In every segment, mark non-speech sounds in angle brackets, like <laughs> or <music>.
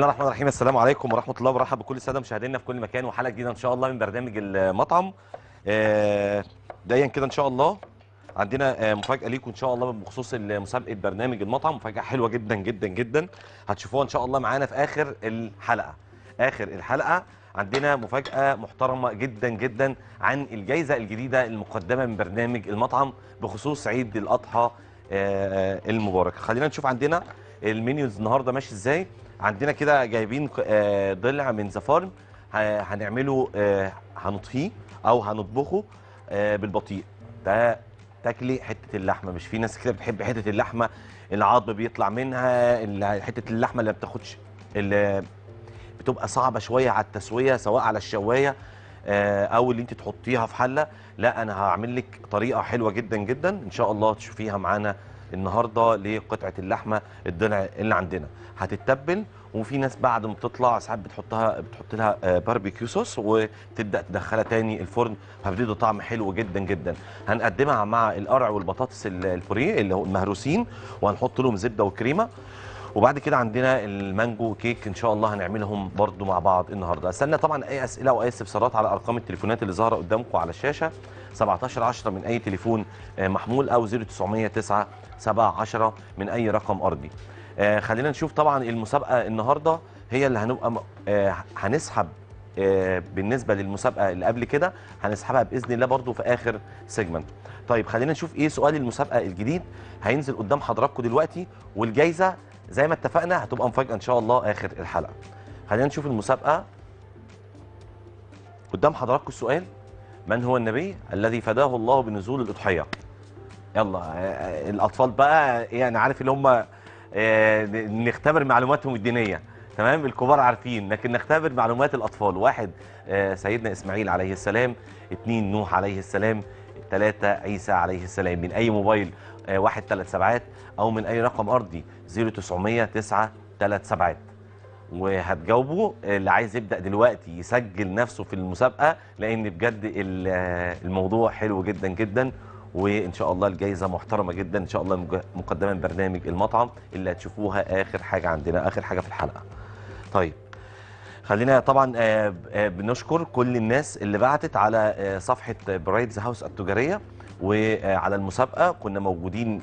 الله الرحمن الرحيم. السلام عليكم ورحمة الله وبركاته. بكل الساده مشاهدينا في كل مكان وحلقة جديدة إن شاء الله من برنامج المطعم. آه، بدايا كده إن شاء الله عندنا آه، مفاجأة ليكم إن شاء الله بخصوص مسابقة برنامج المطعم. مفاجأة حلوة جدا جدا جدا. هتشوفوها إن شاء الله معانا في آخر الحلقة. آخر الحلقة عندنا مفاجأة محترمة جدا جدا عن الجائزه الجديدة المقدمة من برنامج المطعم بخصوص عيد الأضحى آه، المبارك. خلينا نشوف عندنا المنيوز النهارده ماشي إزاي. عندنا كده جايبين آه، ضلع من ذا هنعمله آه، هنطفيه أو هنطبخه آه، بالبطيء. ده تاكلي حتة اللحمة. مش في ناس كده بتحب حتة اللحمة العظم بيطلع منها حتة اللحمة اللي ما بتاخدش اللي بتبقى صعبة شوية على التسوية سواء على الشواية أو اللي أنت تحطيها في حلة. لا أنا هعمل لك طريقة حلوة جدا جدا. إن شاء الله تشوفيها معانا النهارده لقطعة اللحمة الضلع اللي عندنا. هتتبل وفي ناس بعد ما بتطلع ساعات بتحطها بتحط لها آه، barbecue sauce وتبدأ تدخلها تاني الفرن فبتدي طعم حلو جدا جدا. هنقدمها مع القرع والبطاطس ال- البوريه اللي هو المهروسين وهنحط لهم زبدة وكريمة. وبعد كده عندنا المانجو كيك إن شاء الله هنعملهم برضو مع بعض النهارده. أستنى طبعا أي أسئلة وأي استفسارات على أرقام التليفونات اللي ظاهرة قدامكم على الشاشة. 17 10 من أي تليفون آه، محمول أو 0909 7 10 من أي رقم أرضي. آه، خلينا نشوف طبعا المسابقة النهارده هي اللي هنبقى آه، هنسحب آه، بالنسبة للمسابقة اللي قبل كده هنسحبها بإذن الله برضو في آخر سيجمنت طيب خلينا نشوف إيه سؤال المسابقة الجديد هينزل قدام حضراتكم دلوقتي والجايزة زي ما اتفقنا هتبقى مفاجأة إن شاء الله آخر الحلقة. خلينا نشوف المسابقة. قدام حضراتكم السؤال من هو النبي الذي فداه الله بنزول الأضحية؟ يلا آه، الأطفال بقى يعني عارف اللي هم آه، نختبر معلوماتهم الدينية. تمام؟ الكبار عارفين لكن نختبر معلومات الأطفال. واحد آه، سيدنا إسماعيل عليه السلام اثنين نوح عليه السلام ثلاثة عيسى عليه السلام. من أي موبايل؟ آه، واحد ثلاث سبعات. أو من أي رقم أرضي؟ 0900 9 ثلاث سبعات. وهتجاوبوا اللي عايز يبدأ دلوقتي يسجل نفسه في المسابقة لأن بجد ال- آه، الموضوع حلو جدا جدا. وإن شاء الله الجائزه محترمة جدا إن شاء الله مقدمة من برنامج المطعم اللي هتشوفوها آخر حاجة عندنا آخر حاجة في الحلقة. طيب خلينا طبعا آه، آه، بنشكر كل الناس اللي بعتت على آه، صفحة برايدز هاوس التجارية وعلى المسابقة. كنا موجودين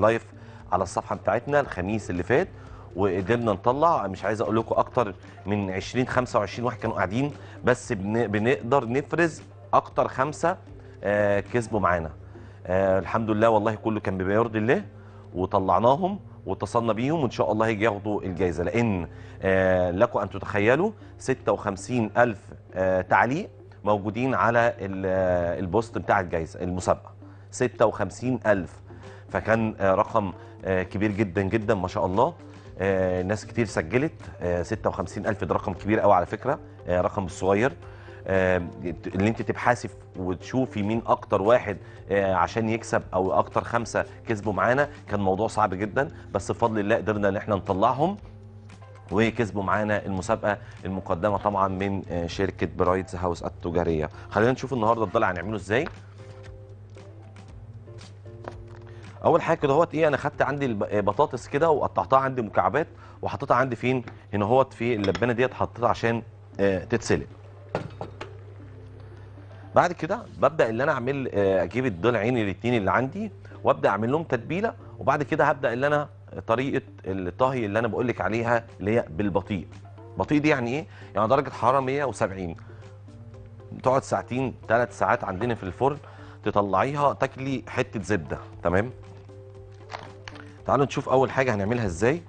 live على الصفحة بتاعتنا الخميس اللي فات وقدرنا نطلع. مش عايز أقول لكم أكتر من 20 25 واحد كانوا قاعدين بس بن- بنقدر نفرز أكتر خمسة كسبوا معانا. آه، الحمد لله والله كله كان بما يرضي الله وطلعناهم واتصلنا بيهم وإن شاء الله هيجي ياخدوا الجائزه لأن آه، لكم أن تتخيلوا 56 ألف آه، تعليق موجودين على آه، ال post بتاع الجائزه المسابقة. 56 ألف. فكان آه، رقم آه، كبير جدا جدا ما شاء الله. آه، ناس كتير سجلت آه، 56 ألف. ده رقم كبير قوي على فكرة آه، رقم صغير. آه، اللي انت تبحثي وتشوفي مين أكتر واحد آه، عشان يكسب أو أكتر خمسة كسبوا معانا. كان موضوع صعب جدا بس بفضل الله قدرنا ان إحنا نطلعهم. وكسبوا معانا المسابقة المقدمة طبعا من آه، شركة برايتس هاوس التجارية. خلينا نشوف النهارده الضلع هنعمله إزاي. أول حاجة كده اهوت إيه أنا خدت عندي البطاطس كده وقطعتها عندي مكعبات وحطيتها عندي فين؟ هنا اهوت في اللبانة ديت حطيتها عشان آه، تتسلق. بعد كده ببدأ اللي أنا أعمل آه، أجيب الضلعين الاثنين اللي عندي وأبدأ أعمل لهم تتبيلة وبعد كده هبدأ اللي أنا طريقة الطهي اللي أنا بقول لك عليها اللي هي بالبطيء. بطيء دي يعني إيه؟ يعني درجة حرارة 170 تقعد ساعتين ثلاث ساعات عندنا في الفرن تطلعيها تاكلي حتة زبدة تمام؟ تعالوا نشوف أول حاجة هنعملها إزاي.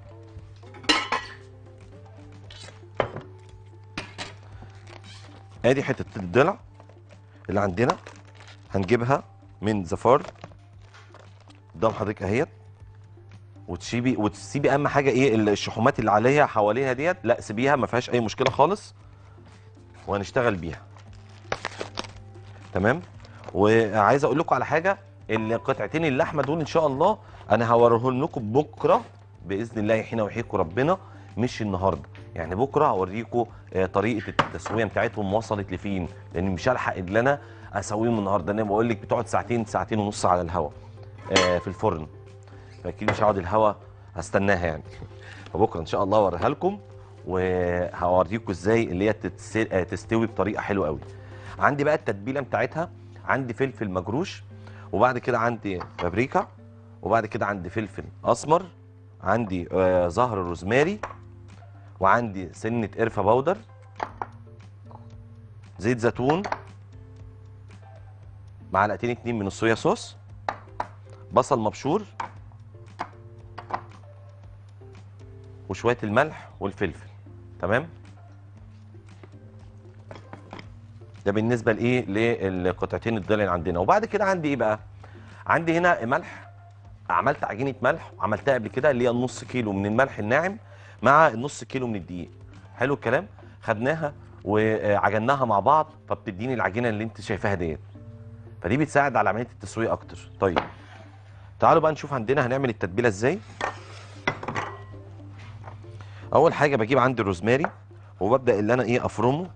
آدي حتة الضلع. اللي عندنا. هنجيبها من زفار قدام حضرتك اهيت وتسيبي وتسيبي أهم حاجة إيه؟ الشحومات اللي عليها حواليها ديت. لا سيبيها ما فيهاش أي مشكلة خالص. وهنشتغل بيها. تمام؟ وعايز أقول لكم على حاجة. القطعتين اللحمة دول إن شاء الله أنا هوريهم لكم بكرة بإذن الله حين يحييكم ربنا. مش النهارده. يعني بكرة هوريكم طريقة التسوية بتاعتهم وصلت لفين؟ لأن مش هلحق ان أنا اسويهم النهارده. أنا بقول لك بتقعد ساعتين ساعتين ونص على الهواء آه، في الفرن. فأكيد مش هقعد الهواء هستناها يعني. فبكرة إن شاء الله اوريها لكم وهوريكم إزاي اللي هي آه، تستوي بطريقة حلوة قوي عندي بقى التتبيلة بتاعتها. عندي فلفل مجروش وبعد كده عندي بابريكا وبعد كده عندي فلفل أسمر عندي آه، زهر روزماري وعندي سنة قرفة بودر زيت زيتون معلقتين اتنين من الصويا صوص بصل مبشور وشوية الملح والفلفل. تمام؟ ده بالنسبة لإيه؟ للقطعتين الضلع اللي عندنا. وبعد كده عندي إيه بقى؟ عندي هنا ملح. عملت عجينة ملح وعملتها قبل كده اللي هي النص كيلو من الملح الناعم. مع النص كيلو من الدقيق. حلو الكلام؟ خدناها وعجناها مع بعض فبتديني العجينة اللي انت شايفاها ديت. فدي بتساعد على عملية التسويه أكتر. طيب. تعالوا بقى نشوف عندنا هنعمل التتبيلة إزاي. أول حاجة بجيب عندي الروزماري وببدأ اللي أنا إيه أفرمه.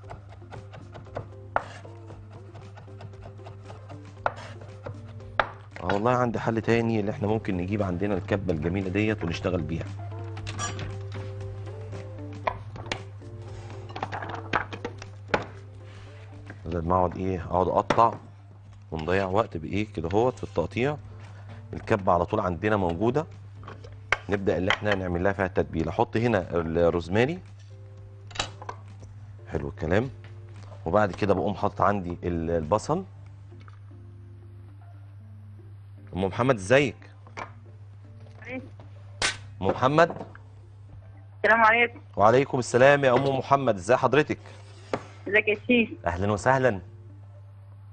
آه والله عندي حل تاني اللي إحنا ممكن نجيب عندنا الكبة الجميلة ديت ونشتغل بيها. بدل ما اقعد إيه اقعد اقطع ونضيع وقت بايه كده هوت في التقطيع. الكبة على طول عندنا موجودة. نبدأ اللي إحنا نعمل لها فيها التتبيلة. أحط هنا الروزماري. حلو الكلام. وبعد كده بقوم حاطط عندي ال- البصل. أم محمد ازيك؟ أم محمد؟ السلام عليكم. وعليكم السلام يا أم محمد. ازي حضرتك؟ ازيك يا شيف أهلا وسهلا.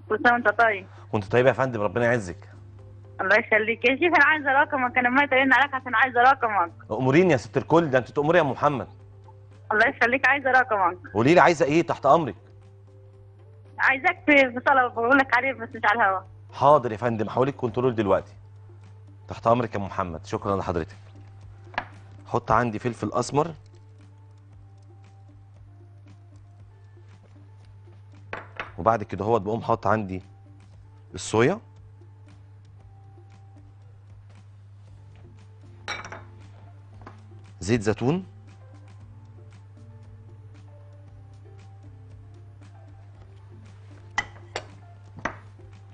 كل سنه وأنت طيب؟ كنت طيب يا فندم ربنا يعزك. الله يخليك. يا شيف أنا عايزة رقمك. أنا ما ترن عليك عشان عايزة رقمك. أموريني يا ست الكل ده أنت تأمري يا أم محمد. الله يخليك عايزة رقمك. قولي لي عايزة إيه تحت أمرك؟ عايزاك في طلب بقول لك عليه بس مش على الهوا. حاضر يا فندم هحولك كنترول دلوقتي. تحت أمرك يا أم محمد. شكرا لحضرتك. حط عندي فلفل أسمر. وبعد كده هو بقوم حاطط عندي الصويا. زيت زيتون.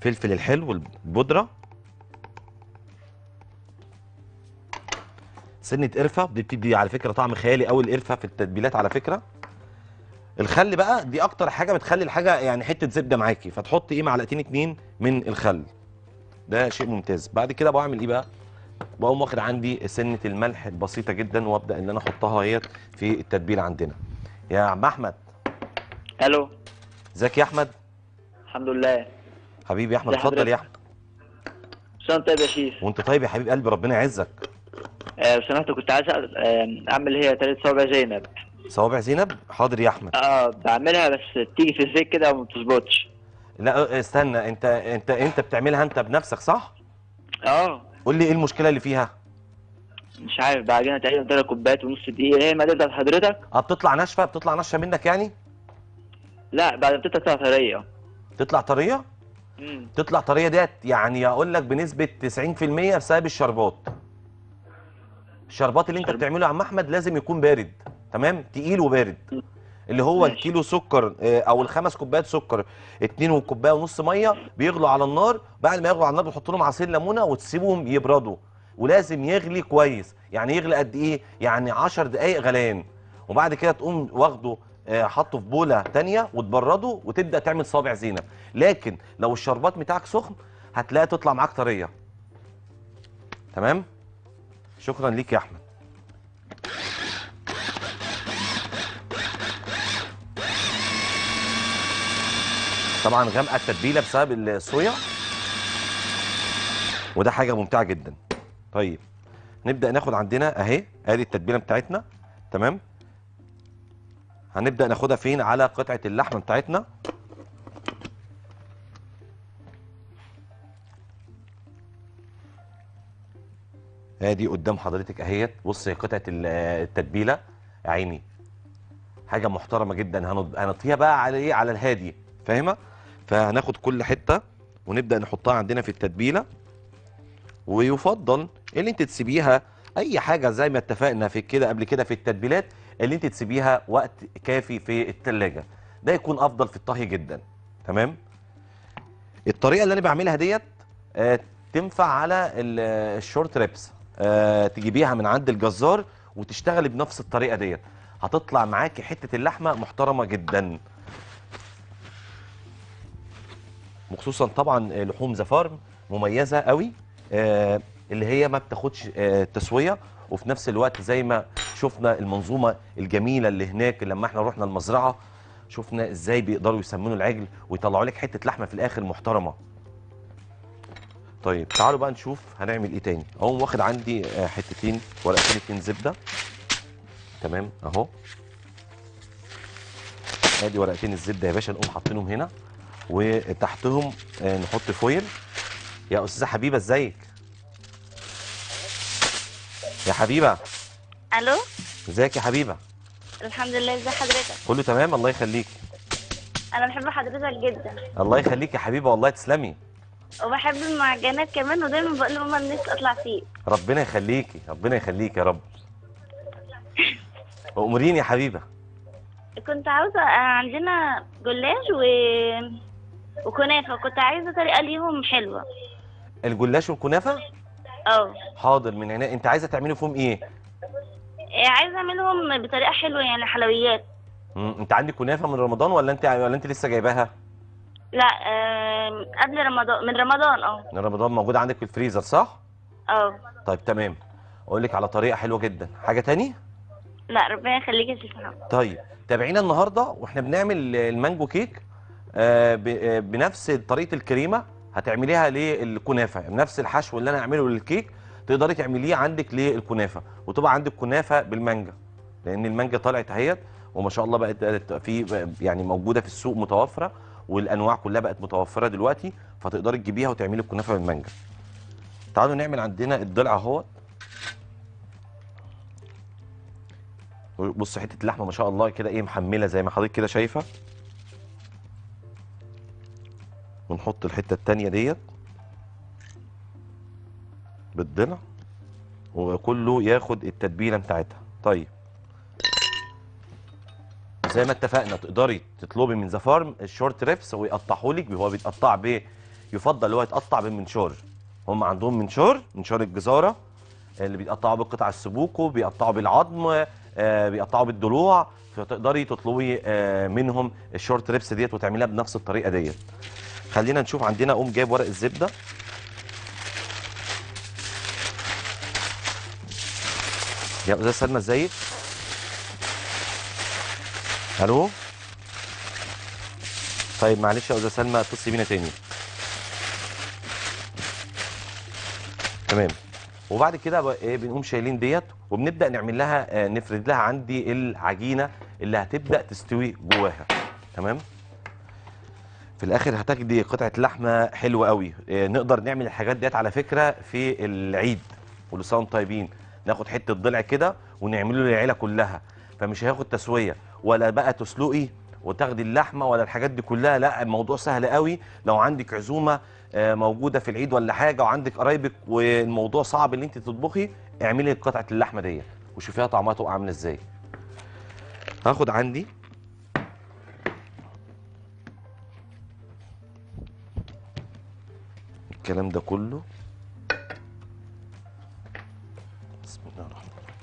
فلفل الحلو البودره سنة قرفة دي بتدي على فكرة طعم خيالي قوي القرفة في التتبيلات على فكرة. الخل بقى دي أكتر حاجة بتخلي الحاجة يعني حتة زبدة معاكي. فتحط إيه معلقتين اتنين من الخل. ده شيء ممتاز. بعد كده بعمل إيه بقى؟ بقوم واخد عندي سنة الملح البسيطة جدا وأبدأ إن أنا أحطها أهيت في التتبيلة عندنا. يا عم أحمد. ألو. إزيك يا أحمد؟ الحمد لله. حبيبي يا أحمد اتفضل يا؟ أحمد. شلون طيب يا شيف وأنت طيب يا حبيب قلبي ربنا يعزك. آه، لو سمحت كنت عايز آه، أعمل هي ثلاث صوابع زينب. صوابع زينب؟ حاضر يا أحمد. آه بعملها بس تيجي في الزيت كده وما بتظبطش. لا استنى أنت أنت أنت بتعملها أنت بنفسك صح؟ آه. قول لي إيه المشكلة اللي فيها؟ مش عارف بعجنها تقريبا ثلاث كوبايات ونص دقيقة. هي المقادير بتاعت حضرتك؟ آه بتطلع ناشفة بتطلع ناشفة منك يعني؟ لا بعد ما بتطلع طرية. تطلع طرية؟ امم تطلع طرية ديت يعني أقول لك بنسبة 90% بسبب الشربات. الشربات اللي أنت بتعمله يا عم أحمد لازم يكون بارد. تمام؟ تقيل وبارد. اللي هو ماشي. الكيلو سكر آه، أو الخمس كوبايات سكر اتنين وكوباية ونص مية بيغلوا على النار. بعد ما يغلوا على النار بتحط لهم عصير ليمونة وتسيبهم يبردوا. ولازم يغلي كويس. يعني يغلي قد إيه؟ يعني 10 دقائق غليان. وبعد كده تقوم واخده آه، حطه في بولة تانية وتبرده وتبدأ تعمل صابع زينب. لكن لو الشربات بتاعك سخن هتلاقي تطلع معاك طرية. تمام؟ شكرا ليك يا أحمد. طبعا غامقة التتبيلة بسبب الصويا وده حاجة ممتعة جدا. طيب نبدأ ناخد عندنا أهي ادي التتبيلة بتاعتنا. تمام؟ هنبدأ ناخدها فين؟ على قطعة اللحمه بتاعتنا. ادي قدام حضرتك أهيت. بص هي قطعة ال- التتبيلة. عيني حاجة محترمة جدا. هنطفيها بقى على إيه؟ على الهادي. فاهمة؟ فهناخد كل حتة ونبدأ نحطها عندنا في التتبيلة. ويفضل ان انت تسيبيها أي حاجة زي ما اتفقنا في كده قبل كده في التتبيلات اللي انت تسيبيها وقت كافي في التلاجة. ده يكون أفضل في الطهي جدا. تمام؟ الطريقة اللي أنا بعملها ديت آه، تنفع على ال- ال short ribs. آه، تجيبيها من عند الجزار وتشتغلي بنفس الطريقة ديت. هتطلع معاكي حتة اللحمة محترمة جدا. وخصوصا طبعا لحوم The Farm مميزة قوي آه، اللي هي ما بتاخدش آه، تسوية. وفي نفس الوقت زي ما شفنا المنظومة الجميلة اللي هناك لما إحنا رحنا المزرعة شفنا إزاي بيقدروا يسمنوا العجل ويطلعوا لك حتة لحمة في الآخر محترمة. طيب تعالوا بقى نشوف هنعمل إيه تاني. أقوم واخد عندي آه، حتتين ورقتين اتنين زبدة. تمام أهو. أدي ورقتين الزبدة يا باشا نقوم حاطينهم هنا. وتحتهم آه، نحط فويل. يا أستاذة حبيبة إزيك؟ يا حبيبة. ألو؟ إزيك يا حبيبة؟ الحمد لله إزي حضرتك؟ كله تمام؟ الله يخليك أنا بحب حضرتك جدا. الله يخليك يا حبيبة والله تسلمي. وبحب المعجنات كمان ودايما بقول لماما نفسي أطلع فيه ربنا يخليكي ربنا يخليك يا رب. اموريني يا حبيبة. كنت عاوزة آه، عندنا جلاش و وكنافة. كنت عايزة طريقة ليهم حلوة. الجلاش والكنافة؟ آه. حاضر من عينيا. انت عايزة تعملي فيهم إيه؟ إيه، عايزة اعملهم بطريقة حلوة يعني حلويات. مم. انت عندك كنافة من رمضان ولا انت ولا انت لسه جايباها؟ لا آم، قبل رمضان من رمضان آه. من رمضان موجودة عندك في الفريزر صح؟ آه. طيب تمام. أقول لك على طريقة حلوة جدا. حاجة تاني؟ لا ربنا يخليك يا شيف طيب تابعينا النهارده وإحنا بنعمل المانجو كيك. آه، آه، بنفس طريقة الكريمة هتعمليها للكنافة. نفس الحشو اللي أنا هعمله للكيك تقدري تعمليه عندك للكنافة وتبقى عندك كنافة بالمانجا لأن المانجا طلعت أهيت وما شاء الله بقت في يعني موجودة في السوق متوفرة والأنواع كلها بقت متوفرة دلوقتي فتقدري تجيبيها وتعملي الكنافة بالمانجا. تعالوا نعمل عندنا الضلع أهوت. بص حتة اللحمه ما شاء الله كده إيه محملة زي ما حضرتك كده شايفة. ونحط الحتة التانية ديت بالضلع وكله ياخد التتبيلة بتاعتها. طيب. زي ما اتفقنا تقدري تطلبي من The Farm ال short ribs ويقطعه لك هو بيتقطع ب يفضل هو يتقطع بالمنشار هم عندهم منشار منشار الجزارة اللي بيتقطعوا بالقطع الأوسوبوكو بيقطعوا بالعظم آه، بيقطعوا بالضلوع. فتقدري تطلبي آه، منهم ال short ribs ديت وتعمليها بنفس الطريقة ديت. خلينا نشوف عندنا قوم جايب ورق الزبدة. يا أستاذ سلمى إزيك؟ ألو طيب معلش يا أستاذ سلمى اتصلي بينا تاني. تمام. وبعد كده إيه بنقوم شايلين ديت وبنبدأ نعمل لها آه، نفرد لها عندي العجينة اللي هتبدأ تستوي جواها. تمام؟ في الآخر هتاخدي قطعة لحمة حلوة قوي. آه، نقدر نعمل الحاجات ديت على فكرة في العيد كل سنه طيبين. ناخد حتة ضلع كده ونعمله للعيلة كلها. فمش هياخد تسوية ولا بقى تسلقي وتاخدي اللحمة ولا الحاجات دي كلها. لا الموضوع سهل قوي. لو عندك عزومة آه، موجودة في العيد ولا حاجة وعندك قرايبك والموضوع صعب ان انت تطبخي اعملي قطعة اللحمة ديت وشوفيها طعمها تبقى عاملة إزاي. هاخد عندي الكلام ده كله. بسم الله الرحمن الرحيم.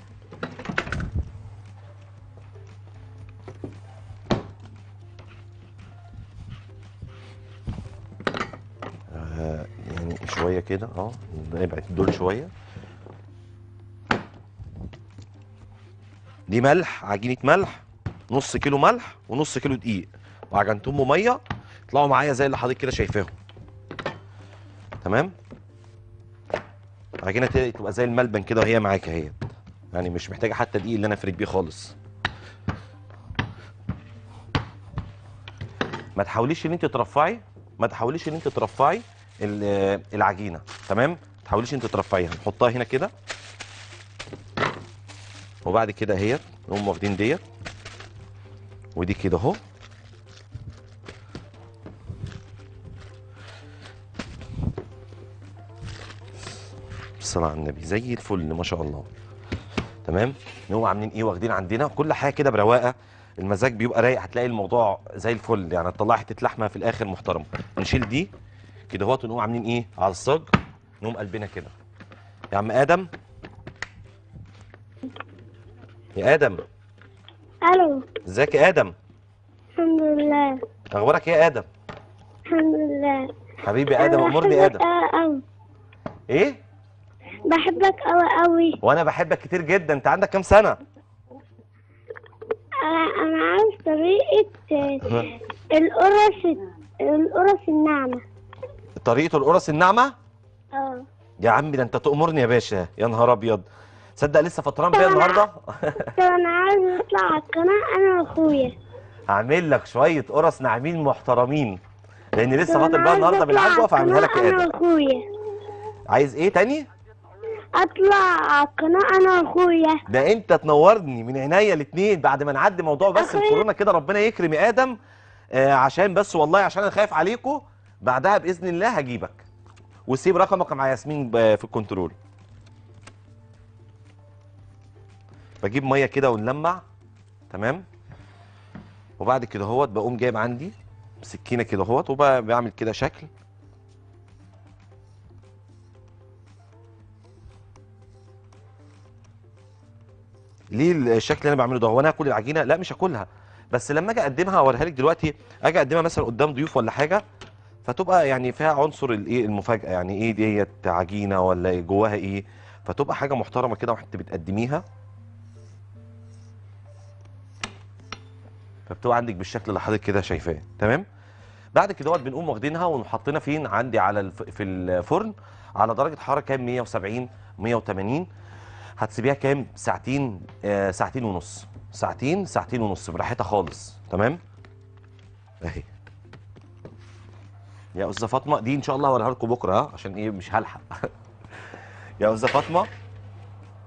آه، يعني شوية كده آه نبعد دول شوية. دي ملح عجينة ملح نص كيلو ملح ونص كيلو دقيق. وعجنتهم مية يطلعوا معايا زي اللي حضرتك كده شايفاهم. تمام؟ عجينه تبقى زي الملبن كده وهي معاك اهي. يعني مش محتاجة حتى دقيق اللي أنا افرد بيه خالص. ما تحاوليش إن أنت ترفعي ما تحاوليش إن أنت ترفعي ال- العجينة تمام؟ ما تحاوليش إن أنت ترفعيها نحطها هنا كده. وبعد كده اهيت نقوم واخدين ديت. ودي كده اهو. الصلاة على النبي. زي الفل ما شاء الله. تمام؟ نقوم عاملين إيه؟ واخدين عندنا كل حاجة كده برواقة. المزاج بيبقى رايق. هتلاقي الموضوع زي الفل. يعني تطلع حتة لحمة في الآخر محترمة. نشيل دي. كده اهوت ونقوم عاملين إيه؟ على الصاج نقوم قلبنا كده. يا عم آدم. يا آدم. ألو. إزيك يا آدم؟ الحمد لله. أخبارك إيه يا آدم؟ الحمد لله. حبيبي آدم أمرني آدم. إيه؟ بحبك أوي أوي. وأنا بحبك كتير جدا. أنت عندك كام سنة؟ عاوز طريقة آه، <laughs> القرص القرص الناعمة. طريقة القرص الناعمة؟ آه. يا عم ده أنت تأمرني يا باشا. يا نهار أبيض. تصدق لسه فطران بيا النهارده؟ طب أنا عاوز أطلع على القناة أنا وأخويا. هعمل لك شوية قرص ناعمين محترمين. لأن لسه فاطر بقى النهارده بالعجوة فاعملها لك يا آدم. وأخويا. عايز إيه تاني؟ أطلع. على القناة أنا وأخويا. ده أنت تنورني من عينيا الاثنين بعد ما نعدي موضوع بس. الكورونا كده ربنا يكرم يا آدم. آه عشان بس والله عشان أنا خايف عليكم بعدها بإذن الله هجيبك. وسيب رقمك مع ياسمين في الكنترول. بجيب مية كده ونلمع. تمام؟ وبعد كده أهوت بقوم جايب عندي سكينة كده أهوت وبعمل كده شكل. ليه الشكل اللي أنا بعمله ده؟ هو أنا هاكل العجينة؟ لا مش هاكلها. بس لما أجي أقدمها اوريها لك دلوقتي أجي أقدمها مثلا قدام ضيوف ولا حاجة فتبقى يعني فيها عنصر الايه المفاجأة. يعني إيه ديت؟ عجينة ولا إيه؟ جواها إيه؟ فتبقى حاجة محترمة كده وانت بتقدميها. فبتبقى عندك بالشكل اللي حضرتك كده شايفاه. تمام؟ بعد كده بنقوم واخدينها ونحطينها فين؟ عندي على الف... في الفرن على درجة حرارة كام؟ 170 180 هتسيبيها كام؟ ساعتين آه ساعتين ونص. ساعتين ساعتين ونص. براحتها خالص. تمام؟ اهي. يا أستاذة فاطمة دي إن شاء الله هوريها لكم بكرة ها؟ عشان إيه؟ مش هلحق. <laughs> يا أستاذة فاطمة؟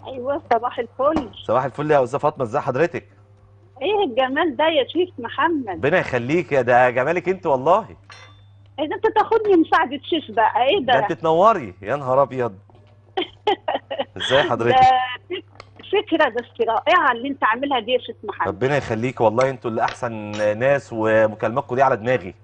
أيوه صباح الفل. صباح الفل يا أستاذة فاطمة. ازي حضرتك؟ إيه الجمال ده يا شيف محمد؟ ربنا يخليك يا ده جمالك أنت والله. إيه ده أنت تاخدني مساعدة شيف بقى. إيه ده؟ ده أنت تنوري. يا نهار أبيض. إزاي حضرتك؟ ده فكرة بس رائعة اللي انت عاملها دي يا شيف محمد. ربنا يخليك والله أنتوا اللي أحسن ناس ومكالماتكم دي على دماغي.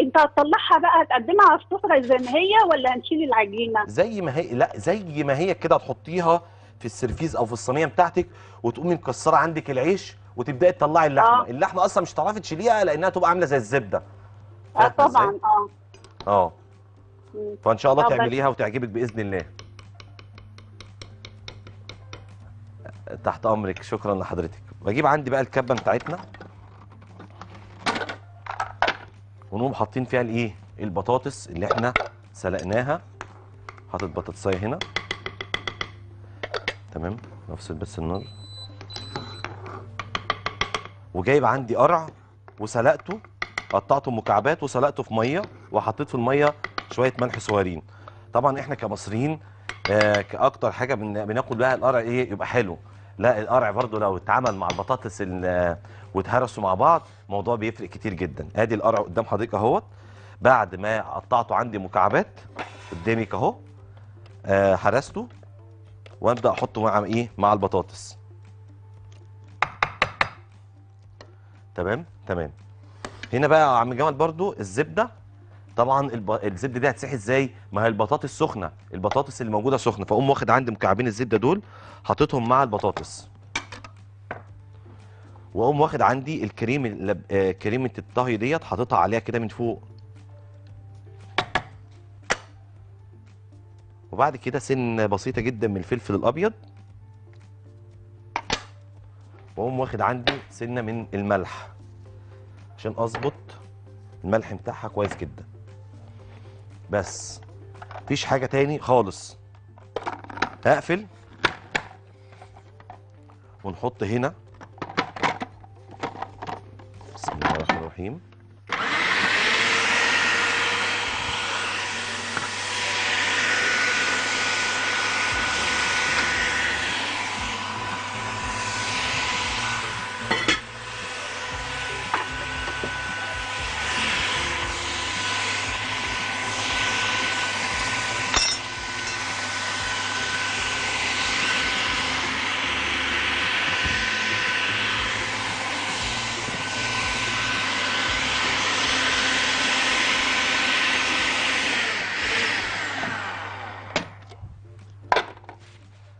انت هتطلعها بقى هتقدمها على السفرة زي ما هي ولا هنشيل العجينة؟ زي ما هي لا زي ما هي كده تحطيها في السرفيز أو في الصينية بتاعتك وتقومي مكسرة عندك العيش وتبدأي تطلعي اللحمة. آه. اللحمة أصلا مش هتعرفي تشيليها لأنها تبقى عاملة زي الزبدة. آه طبعا؟ آه. آه. فإن شاء الله آه، تعمليها وتعجبك بإذن الله. تحت أمرك. شكرا لحضرتك. بجيب عندي بقى الكبة بتاعتنا. ونقوم حاطين فيها الإيه؟ البطاطس اللي إحنا سلقناها. حاطط بطاطسايه هنا. تمام؟ نفصل بس النار. وجايب عندي قرع وسلقته قطعته مكعبات وسلقته في مية وحطيت في المية شوية ملح صغيرين. طبعا إحنا كمصريين آه كأكتر حاجة بن- بناكل بها القرع إيه؟ يبقى حلو. لا القرع برضو لو اتعمل مع البطاطس ال- واتهرسوا مع بعض الموضوع بيفرق كتير جدا. ادي القرع قدام حضرتك اهوت. بعد ما قطعته عندي مكعبات قدامك اهو آه هرسته وابدأ احطه مع إيه؟ مع البطاطس. تمام؟ تمام. هنا بقى يا عم جمال برضو الزبدة طبعا. الزبدة دي هتسيح إزاي ما هي البطاطس سخنة البطاطس اللي موجودة سخنة فاقوم واخد عندي مكعبين الزبدة دول حاططهم مع البطاطس وأقوم واخد عندي الكريم. آه كريمة الطهي ديت حاططها عليها كده من فوق وبعد كده سن بسيطة جدا من الفلفل الأبيض وأقوم واخد عندي سنة من الملح عشان أظبط الملح بتاعها كويس جدا بس. مفيش حاجة تاني خالص. هقفل. ونحط هنا. بسم الله الرحمن الرحيم.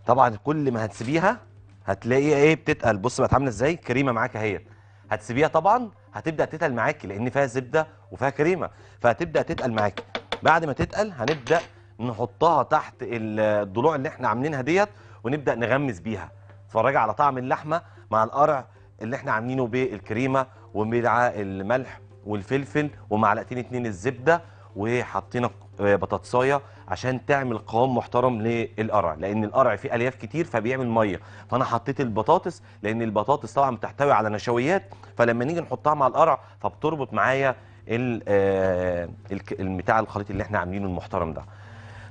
طبعا كل ما هتسيبيها هتلاقيها إيه بتتقل. بص بقت عاملة إزاي؟ كريمة معاك اهيت هتسيبيها طبعا هتبدأ تتقل معاكي لأن فيها زبدة وفيها كريمة. فهتبدأ تتقل معاكي بعد ما تتقل هنبدأ نحطها تحت الضلوع اللي إحنا عاملينها ديت ونبدأ نغمس بيها. اتفرجي على طعم اللحمة مع القرع اللي إحنا عاملينه بالكريمة ومع الملح والفلفل ومعلقتين اتنين الزبدة وحطينا بطاطساية عشان تعمل قوام محترم للقرع لأن القرع فيه ألياف كتير فبيعمل مية. فأنا حطيت البطاطس لأن البطاطس طبعا بتحتوي على نشويات فلما نيجي نحطها مع القرع فبتربط معايا ال- آه، البتاع الخليط اللي إحنا عاملينه المحترم ده.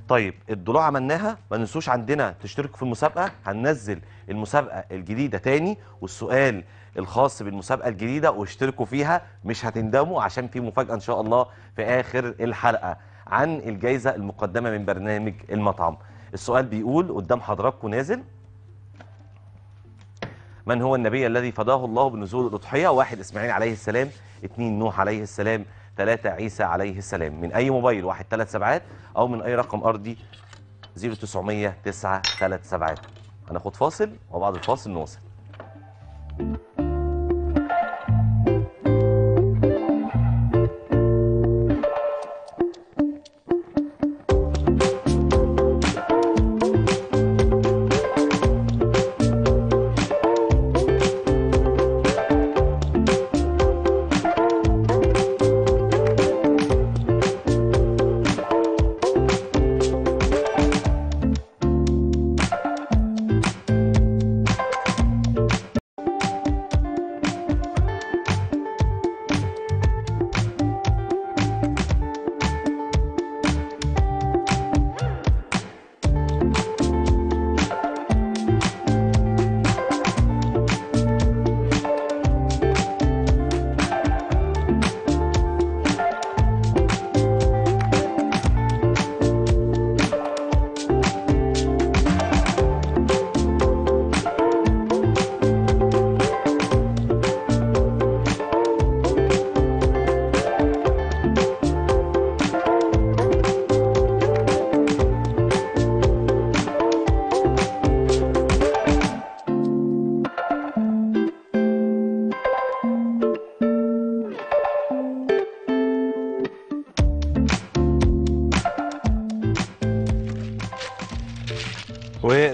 طيب الضلوع عملناها ما ننسوش عندنا تشتركوا في المسابقة هننزل المسابقة الجديدة تاني والسؤال الخاص بالمسابقة الجديدة واشتركوا فيها مش هتندموا عشان في مفاجأة إن شاء الله في آخر الحلقة عن الجائزه المقدمة من برنامج المطعم. السؤال بيقول قدام حضراتكم نازل من هو النبي الذي فداه الله بنزول الأضحية؟ واحد إسماعيل عليه السلام اثنين نوح عليه السلام ثلاثة عيسى عليه السلام. من أي موبايل؟ واحد ثلاث سبعات أو من أي رقم أرضي؟ 0900 9 ثلاث سبعات. هناخد فاصل وبعد الفاصل نوصل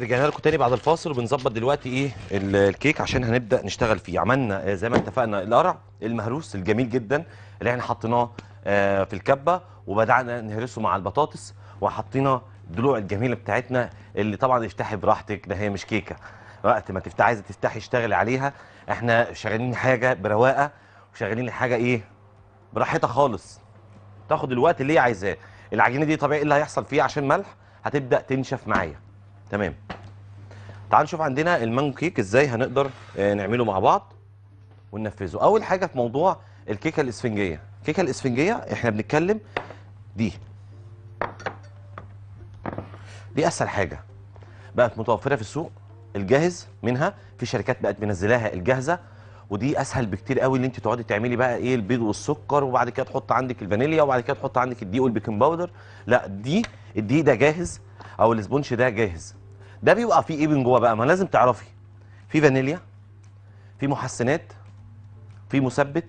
ورجعنا لكم تاني بعد الفاصل وبنظبط دلوقتي إيه ال- الكيك عشان هنبدأ نشتغل فيه. عملنا آه، زي ما اتفقنا القرع المهروس الجميل جدا اللي إحنا حطيناه آه، في الكبة وبدأنا نهرسه مع البطاطس وحطينا الضلوع الجميله بتاعتنا اللي طبعا افتحي براحتك ده هي مش كيكة. وقت ما تفتحي عايزة تفتحي اشتغلي عليها. إحنا شغالين حاجة برواقة وشغالين حاجة إيه؟ براحتها خالص. تاخد الوقت اللي هي عايزاه. العجينة دي طبيعي إيه اللي هيحصل فيها عشان ملح؟ هتبدأ تنشف معايا. تمام. تعال نشوف عندنا المانجو كيك إزاي هنقدر آه، نعمله مع بعض وننفذه. أول حاجة في موضوع الكيكة الإسفنجية. الكيكه الإسفنجية إحنا بنتكلم دي. دي أسهل حاجة. بقت متوفرة في السوق الجاهز منها. في شركات بقت منزلاها الجاهزة ودي أسهل بكتير قوي إن أنت تقعدي تعملي بقى إيه البيض والسكر وبعد كده تحط عندك الفانيليا وبعد كده تحط عندك الدقيق وال baking powder. لا دي الدقيق ده جاهز أو الاسبونش ده جاهز. ده بيبقى فيه إيه من جوه بقى؟ ما لازم تعرفي. في فانيليا في محسنات في مثبت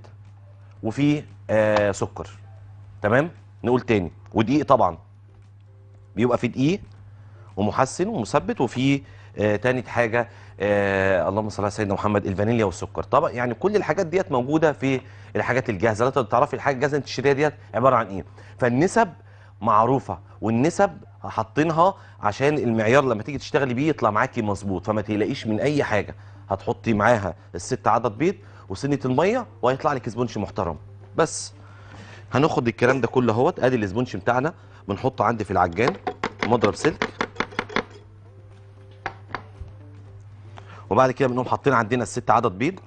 وفي آه سكر. تمام؟ نقول تاني. ودقيق طبعا. بيبقى في دقيق ومحسن ومثبت وفي آه تاني حاجة آه اللهم صل على سيدنا محمد الفانيليا والسكر. طبعا يعني كل الحاجات ديت موجودة في الحاجات الجاهزة. لا تعرفي الحاجة الجاهزة انت تشتريها ديت عبارة عن إيه؟ فالنسب معروفة والنسب حاطينها عشان المعيار لما تيجي تشتغلي بيه يطلع معاكي مظبوط فما تقلقيش من أي حاجة. هتحطي معاها الست عدد بيض ونسبة المية وهيطلع لك sponge محترم. بس هناخد الكلام ده كله أهوت. أدي ال sponge بتاعنا. بنحطه عندي في العجان مضرب سلك. وبعد كده بنقوم حاطين عندنا الست عدد بيض.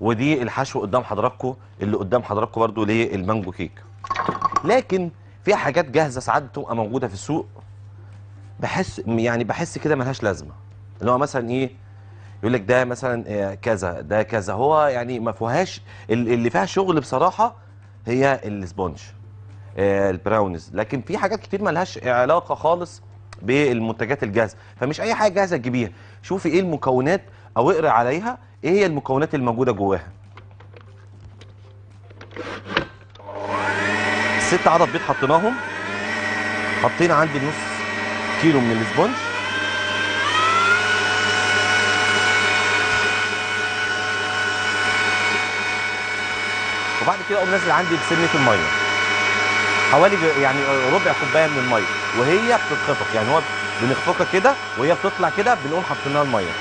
ودي الحشو قدام حضراتكم اللي قدام حضراتكم برضو للمانجو كيك. لكن في حاجات جاهزة ساعات بتبقى موجودة في السوق بحس يعني بحس كده ملهاش لازمة. اللي هو مثلا إيه يقول لك ده مثلا آه، كذا ده كذا. هو يعني ما فيهاش ال- اللي فيها شغل بصراحة هي ال sponge آه، البراونيز. لكن في حاجات كتير ملهاش علاقة خالص بالمنتجات الجاهزة. فمش أي حاجة جاهزة تجيبيها. شوفي إيه المكونات أو اقرأ عليها إيه هي المكونات الموجودة جواها. ست عدد بيض حطيناهم. حطينا عندي نص كيلو من ال sponge. وبعد كده اقوم نازل عندي بسنة المية. حوالي يعني ربع كوباية من المية. وهي بتتخفق يعني هو بنخفقها كده وهي بتطلع كده بنقوم حاطين لها المية.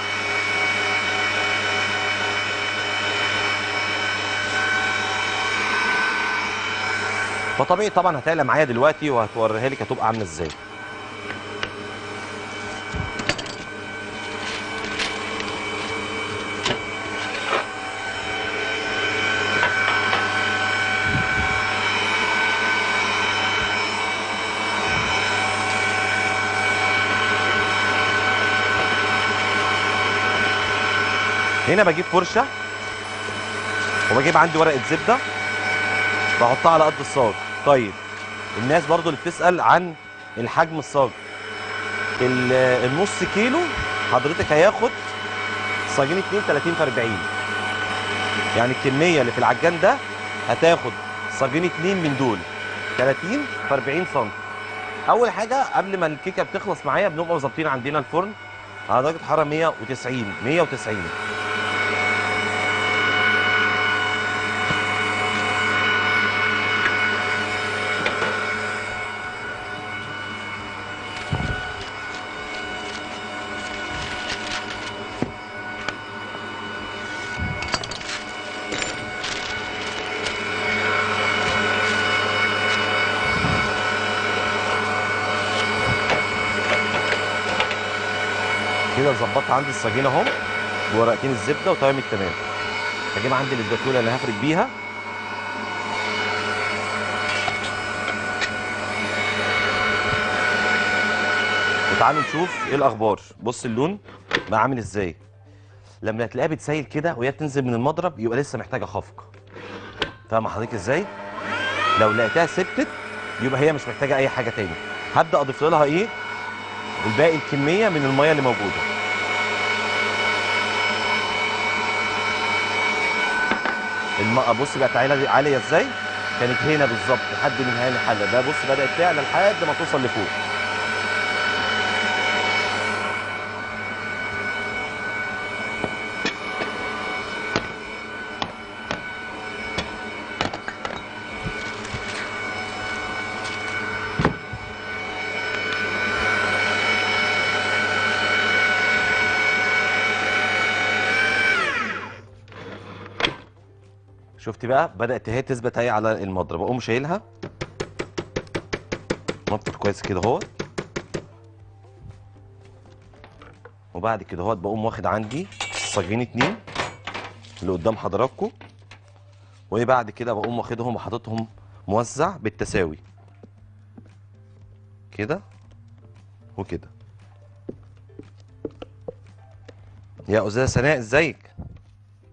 فطبيعي طبعا هتعلى معايا دلوقتي وهتوريها لك هتبقى عاملة إزاي. هنا بجيب فرشه وبجيب عندي ورقة زبدة بحطها على قد الصاج. طيب الناس برضو اللي بتسأل عن الحجم الصاج. ال- النص كيلو حضرتك هياخد صاجين 2 30 في 40 يعني الكمية اللي في العجان ده هتاخد صاجين 2 من دول 30 في 40 سم. أول حاجة قبل ما الكيكة بتخلص معايا بنبقى ظابطين عندنا الفرن. على درجه حراره 190 190 عندي الصاجين اهو بورقتين الزبدة وتمام التمام. هجيب عندي الاسباتوله اللي هفرك بيها. وتعالوا نشوف إيه الأخبار. بص اللون بقى عامل إزاي. لما تلاقيها بتسيل كده وهي بتنزل من المضرب يبقى لسه محتاجة خفق. فاهم حضرتك إزاي؟ لو لقيتها سبتت يبقى هي مش محتاجة أي حاجة تاني. هبدأ أضيف لها إيه؟ الباقي الكمية من المية اللي موجودة. الم... بص بقت عالية إزاي؟ كانت هنا بالظبط لحد نهايه الحله ده بص بدأت تعلى لحد ما توصل لفوق. شفتي بقى؟ بدأت هي تثبت اهي على المضرب. أقوم شايلها. نطط كويس كده أهو. وبعد كده أهوت بقوم واخد عندي صاجين اتنين اللي قدام حضراتكم. وبعد كده بقوم واخدهم وحاططهم موزع بالتساوي. كده وكده. يا أستاذة سناء إزيك؟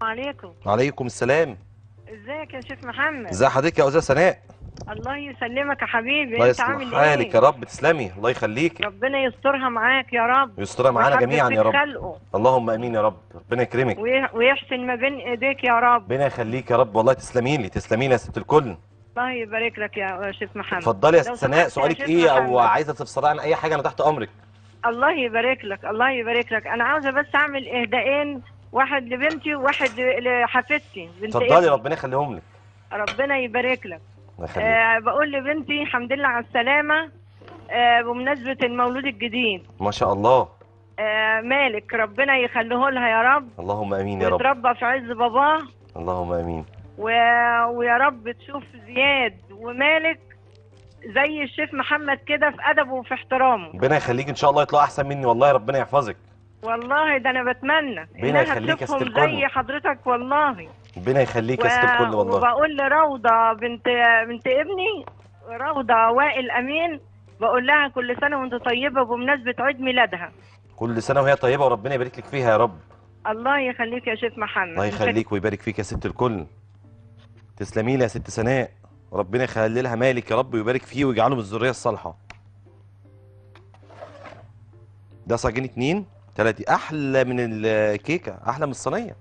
عليكم. وعليكم السلام. ازيك يا شيخ محمد؟ ازي حضرتك يا أستاذة سناء؟ الله يسلمك يا حبيبي الله أنت عامل إيه؟ حالك يا رب تسلمي الله يخليكي ربنا يسترها معاك يا رب ويسترها معانا جميعا يا رب. خلقه اللهم آمين يا رب ربنا يكرمك. وي- ويحسن ما بين إيديك يا رب. ربنا يخليك يا رب والله تسلمي لي تسلمي لي يا ست الكل. الله يبارك لك يا شيخ محمد. اتفضلي يا ست سناء سؤالك إيه؟ أو محمد. عايزة تفسري عن أي حاجة أنا تحت أمرك. الله يبارك لك الله يبارك لك. أنا عاوزة بس أعمل اهدائين واحد لبنتي وواحد لحفيدتي. بنت اتفضلي. ربنا يخليهم لك. ربنا يبارك لك. آه بقول لبنتي الحمد لله على السلامة آه بمناسبة المولود الجديد. ما شاء الله. آه مالك ربنا يخليه لها يا رب. اللهم آمين يا رب. ويتربى في عز باباه اللهم آمين. و... ويا رب تشوف زياد ومالك زي الشيخ محمد كده في أدبه وفي احترامه. ربنا يخليك إن شاء الله يطلعوا أحسن مني والله ربنا يحفظك. والله ده أنا بتمنى ربنا إنها يخليك يا ست تشوفهم الكل. زي حضرتك والله. ربنا يخليك يا ست الكل والله. وبقول لروضة بنت بنت ابني روضة وائل أمين بقول لها كل سنة وأنت طيبة بمناسبه عيد ميلادها. كل سنة وهي طيبة وربنا يبارك لك فيها يا رب. الله يخليك يا شيخ محمد. الله يخليك ويبارك فيك يا ست الكل. تسلمي لي يا ست سناء ربنا يخلي لها مالك يا رب ويبارك فيه ويجعله من الذرية الصالحة. ده صاجين اتنين؟ تلاتة أحلى من الكيكه أحلى من الصينية.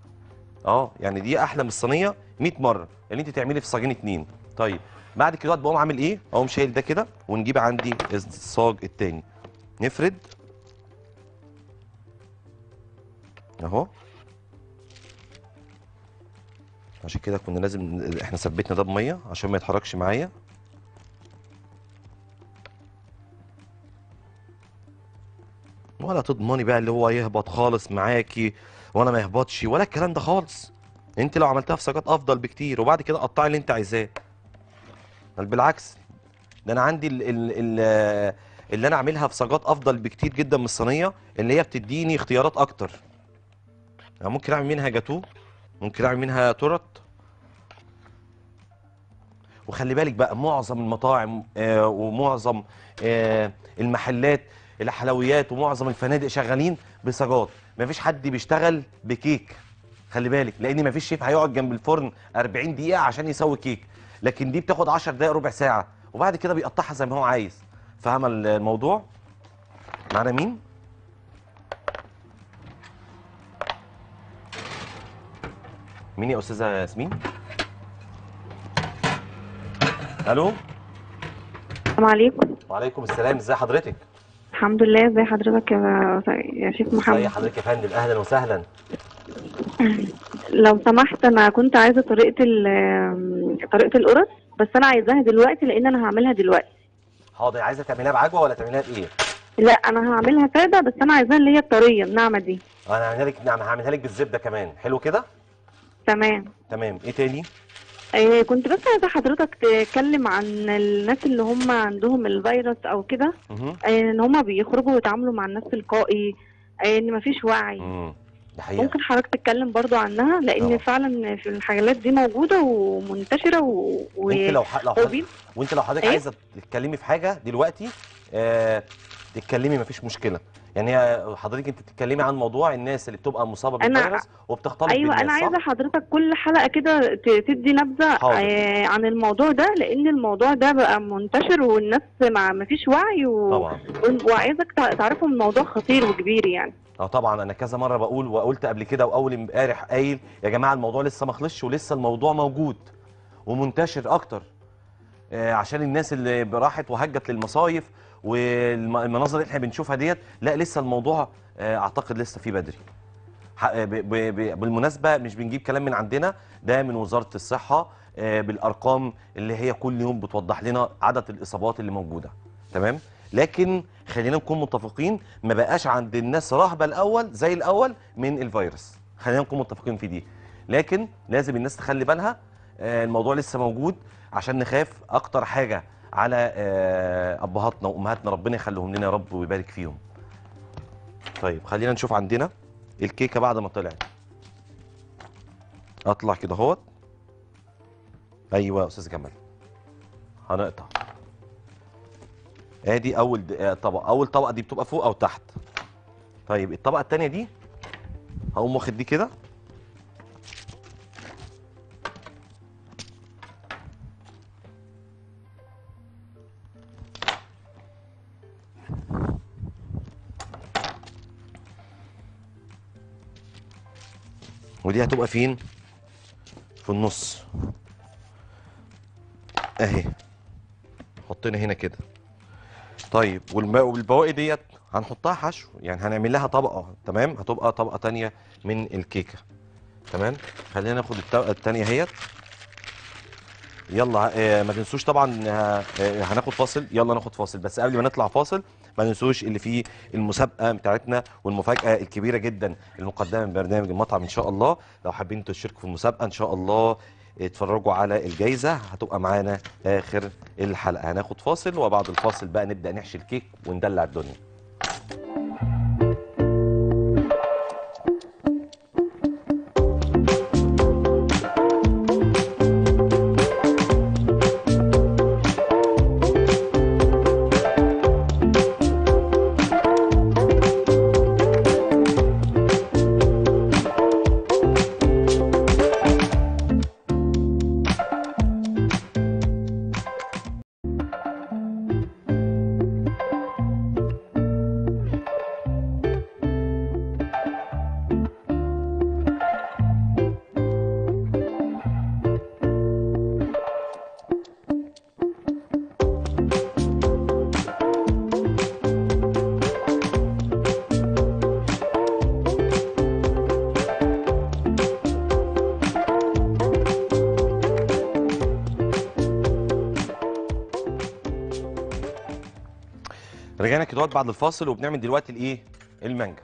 آه يعني دي أحلى من الصينية 100 مرة. اللي أنت تعملي في صاجين اتنين. طيب بعد كده بقوم عامل إيه؟ أقوم شايل ده كده ونجيب عندي الصاج التاني. نفرد. أهو. عشان كده كنا لازم إحنا ثبتنا ده بمية عشان ما يتحركش معايا. ولا تضمني بقى اللي هو يهبط خالص معاكي وأنا ما يهبطش ولا الكلام ده خالص. أنت لو عملتها في سجات أفضل بكتير وبعد كده قطعي اللي أنت عايزاه. بل بالعكس ده أنا عندي ال ال ال اللي أنا أعملها في سجات أفضل بكتير جدا من الصينية اللي هي بتديني اختيارات أكتر. يعني ممكن أعمل منها جاتوه ممكن أعمل منها تورت. وخلي بالك بقى معظم المطاعم آه ومعظم آه المحلات الحلويات ومعظم الفنادق شغالين بسجات مفيش حد بيشتغل بكيك. خلي بالك لأن مفيش شيف هيقعد جنب الفرن 40 دقيقة عشان يسوي كيك. لكن دي بتاخد 10 دقائق ربع ساعة وبعد كده بيقطعها زي ما هو عايز. فاهمة الموضوع؟ معانا مين؟ مين يا أستاذة ياسمين؟ ألو؟ السلام عليكم. وعليكم السلام ازي حضرتك؟ الحمد لله. ازي حضرتك يا يا شيخ ازي محمد؟ حضرتك يا فندم؟ أهلا وسهلا. لو سمحت أنا كنت عايزة طريقة ال- طريقة القرص بس أنا عايزاها دلوقتي لأن أنا هعملها دلوقتي. حاضر. عايزة تعمليها بعجوة ولا تعمليها بإيه؟ لا أنا هعملها سادة بس أنا عايزاها اللي هي الطرية الناعمة دي. أنا هعملها لك نعم هعملها لك بالزبدة كمان. حلو كده؟ تمام. تمام. إيه تاني؟ آه كنت بس عايزة حضرتك تتكلم عن الناس اللي هم عندهم الفيروس أو كده. آه إن هم بيخرجوا ويتعاملوا مع الناس تلقائي آه إن مفيش وعي حقيقة ممكن حضرتك تتكلم برضو عنها لأن طبعا. فعلا في الحاجات دي موجودة ومنتشرة و... و... انت لو ح... لو حضرتك وأنت لو حضرتك إيه؟ عايزة تتكلمي في حاجة دلوقتي آه... تتكلمي مفيش مشكلة يعني حضرتك انت بتتكلمي عن موضوع الناس اللي بتبقى مصابة بالفيروس وبتختلط أيوه بالناس أنا؟ عايزة حضرتك كل حلقة كده تدي نبذة. آه عن الموضوع ده لأن الموضوع ده بقى منتشر والناس ما فيش وعي و... طبعا وعايزك تع- تعرفوا الموضوع خطير وكبير يعني آه طبعا أنا كذا مرة بقول وقلت قبل كده وأول امبارح قايل يا جماعة الموضوع لسه ما خلصش ولسه الموضوع موجود ومنتشر أكتر آه عشان الناس اللي راحت وهجت للمصايف والمناظر اللي إحنا بنشوفها ديت لا لسه الموضوع آه اعتقد لسه فيه بدري. ب- بالمناسبة مش بنجيب كلام من عندنا ده من وزارة الصحة آه، بالأرقام اللي هي كل يوم بتوضح لنا عدد الإصابات اللي موجودة. تمام؟ لكن خلينا نكون متفقين ما بقاش عند الناس رهبة الأول زي الأول من الفيروس. خلينا نكون متفقين في دي. لكن لازم الناس تخلي بالها آه، الموضوع لسه موجود عشان نخاف أكتر حاجة على آه، أبهاتنا وأمهاتنا. ربنا يخليهم لنا يا رب ويبارك فيهم. طيب خلينا نشوف عندنا الكيكة بعد ما طلعت. أطلع كده أهوت. أيوه يا أستاذ جمال. هنقطع. ادي أول د- آه، طبقه أول طبقة دي بتبقى فوق أو تحت؟ طيب الطبقة الثانية دي؟ هقوم واخد دي كده. ودي هتبقى فين؟ في النص. اهي. حطينا هنا كده. طيب والبواقي ديت هنحطها حشو يعني هنعمل لها طبقة تمام؟ هتبقى طبقة تانية من الكيكة. تمام؟ خلينا ناخد الطبقه التانية اهيت يلا آه ما تنسوش طبعا آه آه، هناخد فاصل. يلا ناخد فاصل. بس قبل ما نطلع فاصل ما ننسوش اللي فيه المسابقة بتاعتنا والمفاجأة الكبيرة جدا المقدمه من برنامج المطعم إن شاء الله. لو حابين تشاركوا في المسابقة إن شاء الله اتفرجوا على الجايزة. هتبقى معانا آخر الحلقة. هناخد فاصل وبعد الفاصل بقى نبدأ نحشي الكيك وندلع الدنيا. رجعنا كده بعد الفاصل وبنعمل دلوقتي الايه؟ المانجا.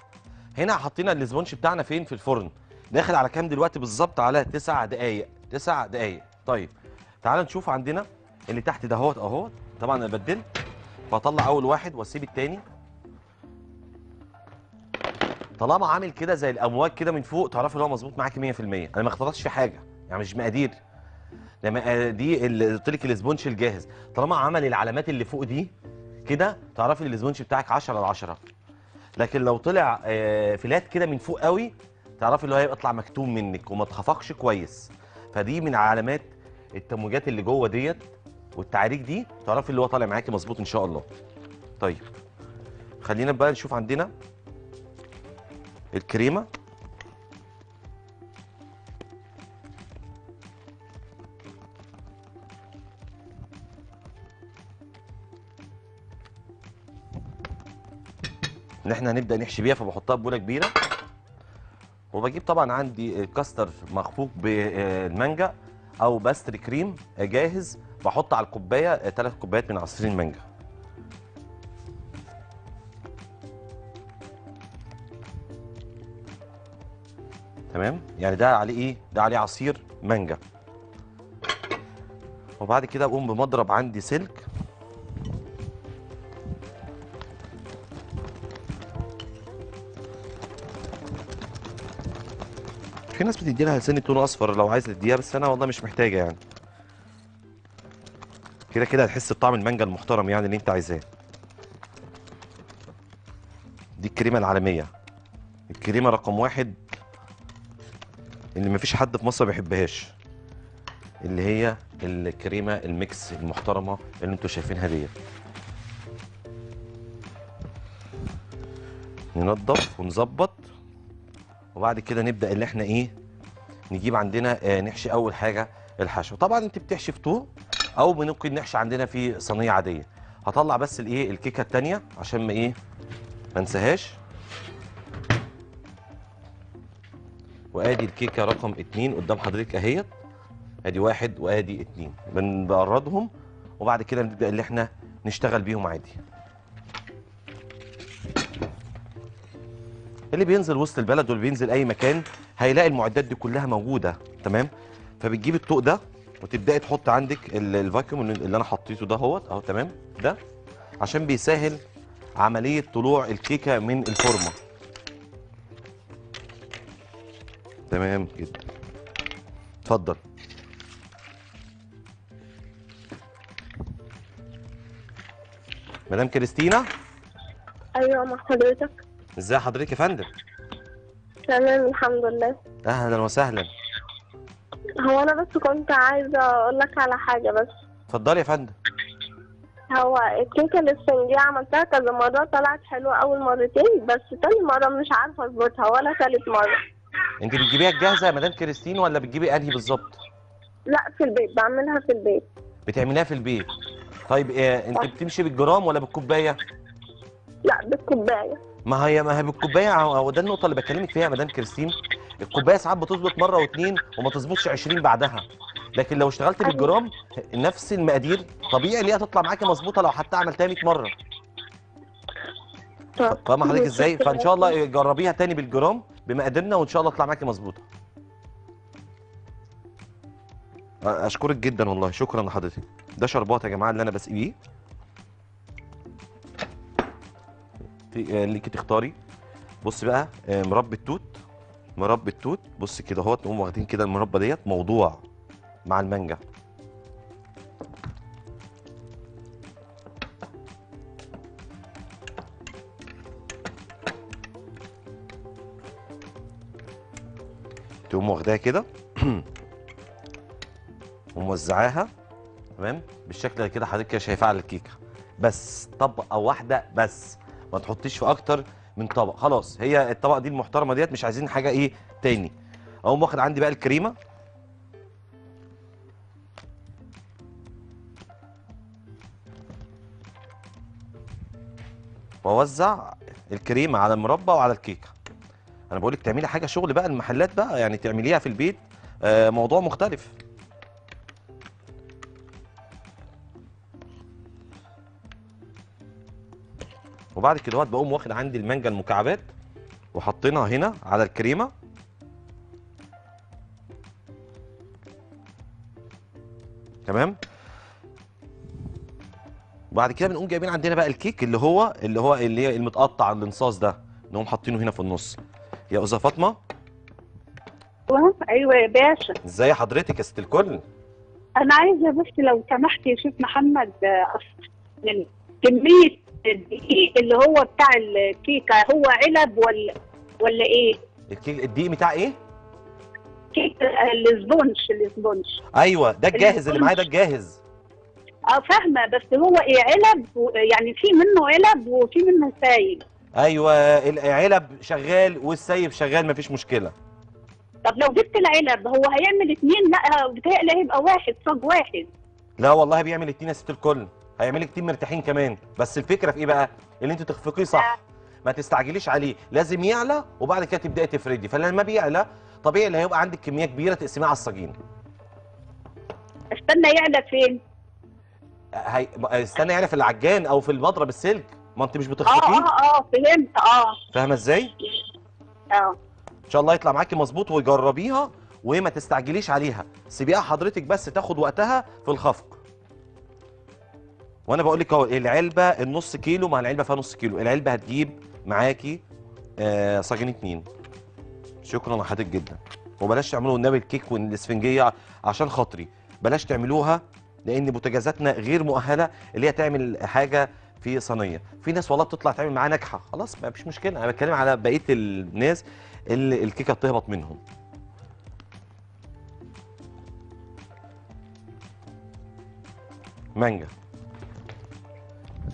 هنا حطينا ال sponge بتاعنا فين؟ في الفرن. داخل على كام دلوقتي بالظبط؟ على 9 دقائق 9 دقائق طيب تعال نشوف عندنا اللي تحت ده اهوت اهوت. طبعا أنا بدلت. فاطلع اول واحد واسيب التاني. طالما عامل كده زي الامواج كده من فوق تعرف ان هو مظبوط معاكي 100% أنا ما اخترتش في حاجة. يعني مش مقادير. لما دي اللي قلت لك ال sponge الجاهز. طالما عمل العلامات اللي فوق دي كده تعرفي ان الاسبونج بتاعك 10 على 10 لكن لو طلع آه، فلات كده من فوق قوي تعرفي اللي هو هيبقى يطلع مكتوم منك وما اتخفقش كويس. فدي من علامات التموجات اللي جوه ديت والتعاريك دي تعرفي اللي هو طالع معاكي مظبوط إن شاء الله. طيب خلينا بقى نشوف عندنا الكريمة. اللي إحنا هنبدأ نحشي بيها فبحطها بوله كبيرة. وبجيب طبعا عندي كاسترد مخفوق بالمانجا أو pastry cream جاهز. بحط على الكوباية ثلاث كوبايات من عصير المانجا. تمام؟ يعني ده عليه إيه؟ ده عليه عصير مانجا. وبعد كده أقوم بمضرب عندي سلك. في ناس بتدي لها لسان تون أصفر لو عايزه تديها بس أنا والله مش محتاجة يعني. كده كده هتحس بطعم المانجا المحترم يعني اللي أنت عايزاه. دي الكريمة العالمية. الكريمة رقم واحد اللي مفيش حد في مصر بيحبهاش اللي هي الكريمة الميكس المحترمة اللي أنتوا شايفينها ديت. ننضف ونظبط. وبعد كده نبدأ اللي إحنا إيه نجيب عندنا آه نحشي أول حاجة الحشو. طبعا أنت بتحشي في طوق أو ممكن نحشي عندنا في صينية عادية. هطلع بس الإيه الكيكة التانية عشان ما إيه ما انساهاش. وآدي الكيكة رقم اتنين قدام حضرتك أهيت. آدي واحد وآدي اتنين. بنبردهم وبعد كده نبدأ اللي إحنا نشتغل بيهم عادي. اللي بينزل وسط البلد واللي بينزل أي مكان هيلاقي المعدات دي كلها موجودة تمام؟ فبتجيب الطوق ده وتبداي تحط عندك ال- الفاكيوم اللي أنا حطيته ده أهوت أهو تمام؟ ده عشان بيسهل عملية طلوع الكيكة من الفورمة. تمام جدا. اتفضل. مدام كريستينا؟ أيوه مع حضرتك. ازي حضرتك يا فندم؟ تمام الحمد لله. أهلا وسهلا. هو أنا بس كنت عايزة أقول لك على حاجة بس. اتفضلي يا فندم. هو الكيكة الاسفنجيه عملتها كذا مرة طلعت حلوة أول مرتين بس تاني مرة مش عارفة أظبطها ولا تالت مرة. انت بتجيبيها الجاهزة يا مدام كريستين ولا بتجيبي أنهي بالظبط؟ لا في البيت بعملها في البيت. بتعمليها في البيت. طيب إيه انت بتمشي بالجرام ولا بالكوباية؟ لا بالكوباية. ما هي ما هي بالكوباية هو ده النقطة اللي بكلمك فيها يا مدام كريستين. الكوباية ساعات بتظبط مرة واثنين وما تظبطش 20 بعدها. لكن لو اشتغلت بالجرام نفس المقادير طبيعي اللي هي هتطلع معاكي مظبوطة لو حتى عملتها 100 مرة. طب فاهمة حضرتك إزاي؟ فإن شاء الله جربيها تاني بالجرام بمقاديرنا وإن شاء الله تطلع معاكي مظبوطة. أشكرك جدا والله. شكرا لحضرتك. ده شربات يا جماعة اللي أنا بسقي ليكي تختاري. بص بقى آه، مربى التوت. مربى التوت بص كده اهوت نقوم واخدين كده المربى ديت. موضوع مع المانجا. تقوم واخداها كده. <clears throat> وموزعاها تمام؟ بالشكل اللي كده حضرتك شايفاه على الكيكة. بس طبقة واحدة بس. ما تحطيش في أكتر من طبق. خلاص هي الطبقه دي المحترمة ديت مش عايزين حاجة إيه تاني. أقوم واخد عندي بقى الكريمة. واوزع الكريمه على المربى وعلى الكيكة. أنا بقول لك تعملي حاجة شغل بقى المحلات بقى يعني تعمليها في البيت آه، موضوع مختلف. وبعد كده بقوم واخد عندي المانجا المكعبات وحطينها هنا على الكريمة. تمام؟ وبعد كده بنقوم جايبين عندنا بقى الكيك اللي هو اللي هو اللي هي المتقطع الانصاص ده نقوم حاطينه هنا في النص. يا أستاذة فاطمة؟ أيوه يا باشا. إزاي حضرتك يا ست الكل؟ أنا عايزة بس لو سمحت يا شيف محمد كمية الدقيق اللي هو بتاع الكيكة هو علب ولا ولا إيه؟ الكيك الدقيق بتاع إيه؟ كيك آه، ال sponge ال sponge. أيوه ده الجاهز اللي معايا ده الجاهز. آه فاهمة بس هو إيه علب يعني في منه علب وفي منه سايب. أيوه العلب شغال والسيب شغال مفيش مشكلة. طب لو جبت العلب هو هيعمل اتنين؟ لأ بتهيألي هيبقى واحد صاج واحد. لا والله بيعمل اتنين يا ست الكل. هيعمل لك اتنين مرتاحين كمان. بس الفكرة في إيه بقى؟ اللي انت تخفقيه صح. ما تستعجليش عليه. لازم يعلى وبعد كده تبدأي تفردي. فلما بيعلى طبيعي اللي هيبقى عندك كمية كبيرة تقسميها على الصاجين. استنى يعلى فين؟ هي... استنى يعني في العجان أو في المضرب السلك. ما انت مش آه بتخفقيه؟ آه آه فهمت آه. فاهمة إزاي؟ آه. إن شاء الله يطلع معاكي مظبوط وجربيها وما تستعجليش عليها. سيبيها حضرتك بس تاخد وقتها في الخفق. وأنا بقول لك اهو العلبة النص كيلو مع العلبة فيها نص كيلو. العلبة هتجيب معاكي آه صاجين اتنين. شكرا لحضرتك جدا. وبلاش تعملوا النبي الكيك والاسفنجية عشان خاطري. بلاش تعملوها لأن بوتاجازاتنا غير مؤهلة اللي هي تعمل حاجة في صينية. في ناس والله بتطلع تعمل معاها ناجحة. خلاص ما فيش مشكلة. أنا بتكلم على بقية الناس اللي الكيكة بتهبط منهم. مانجا.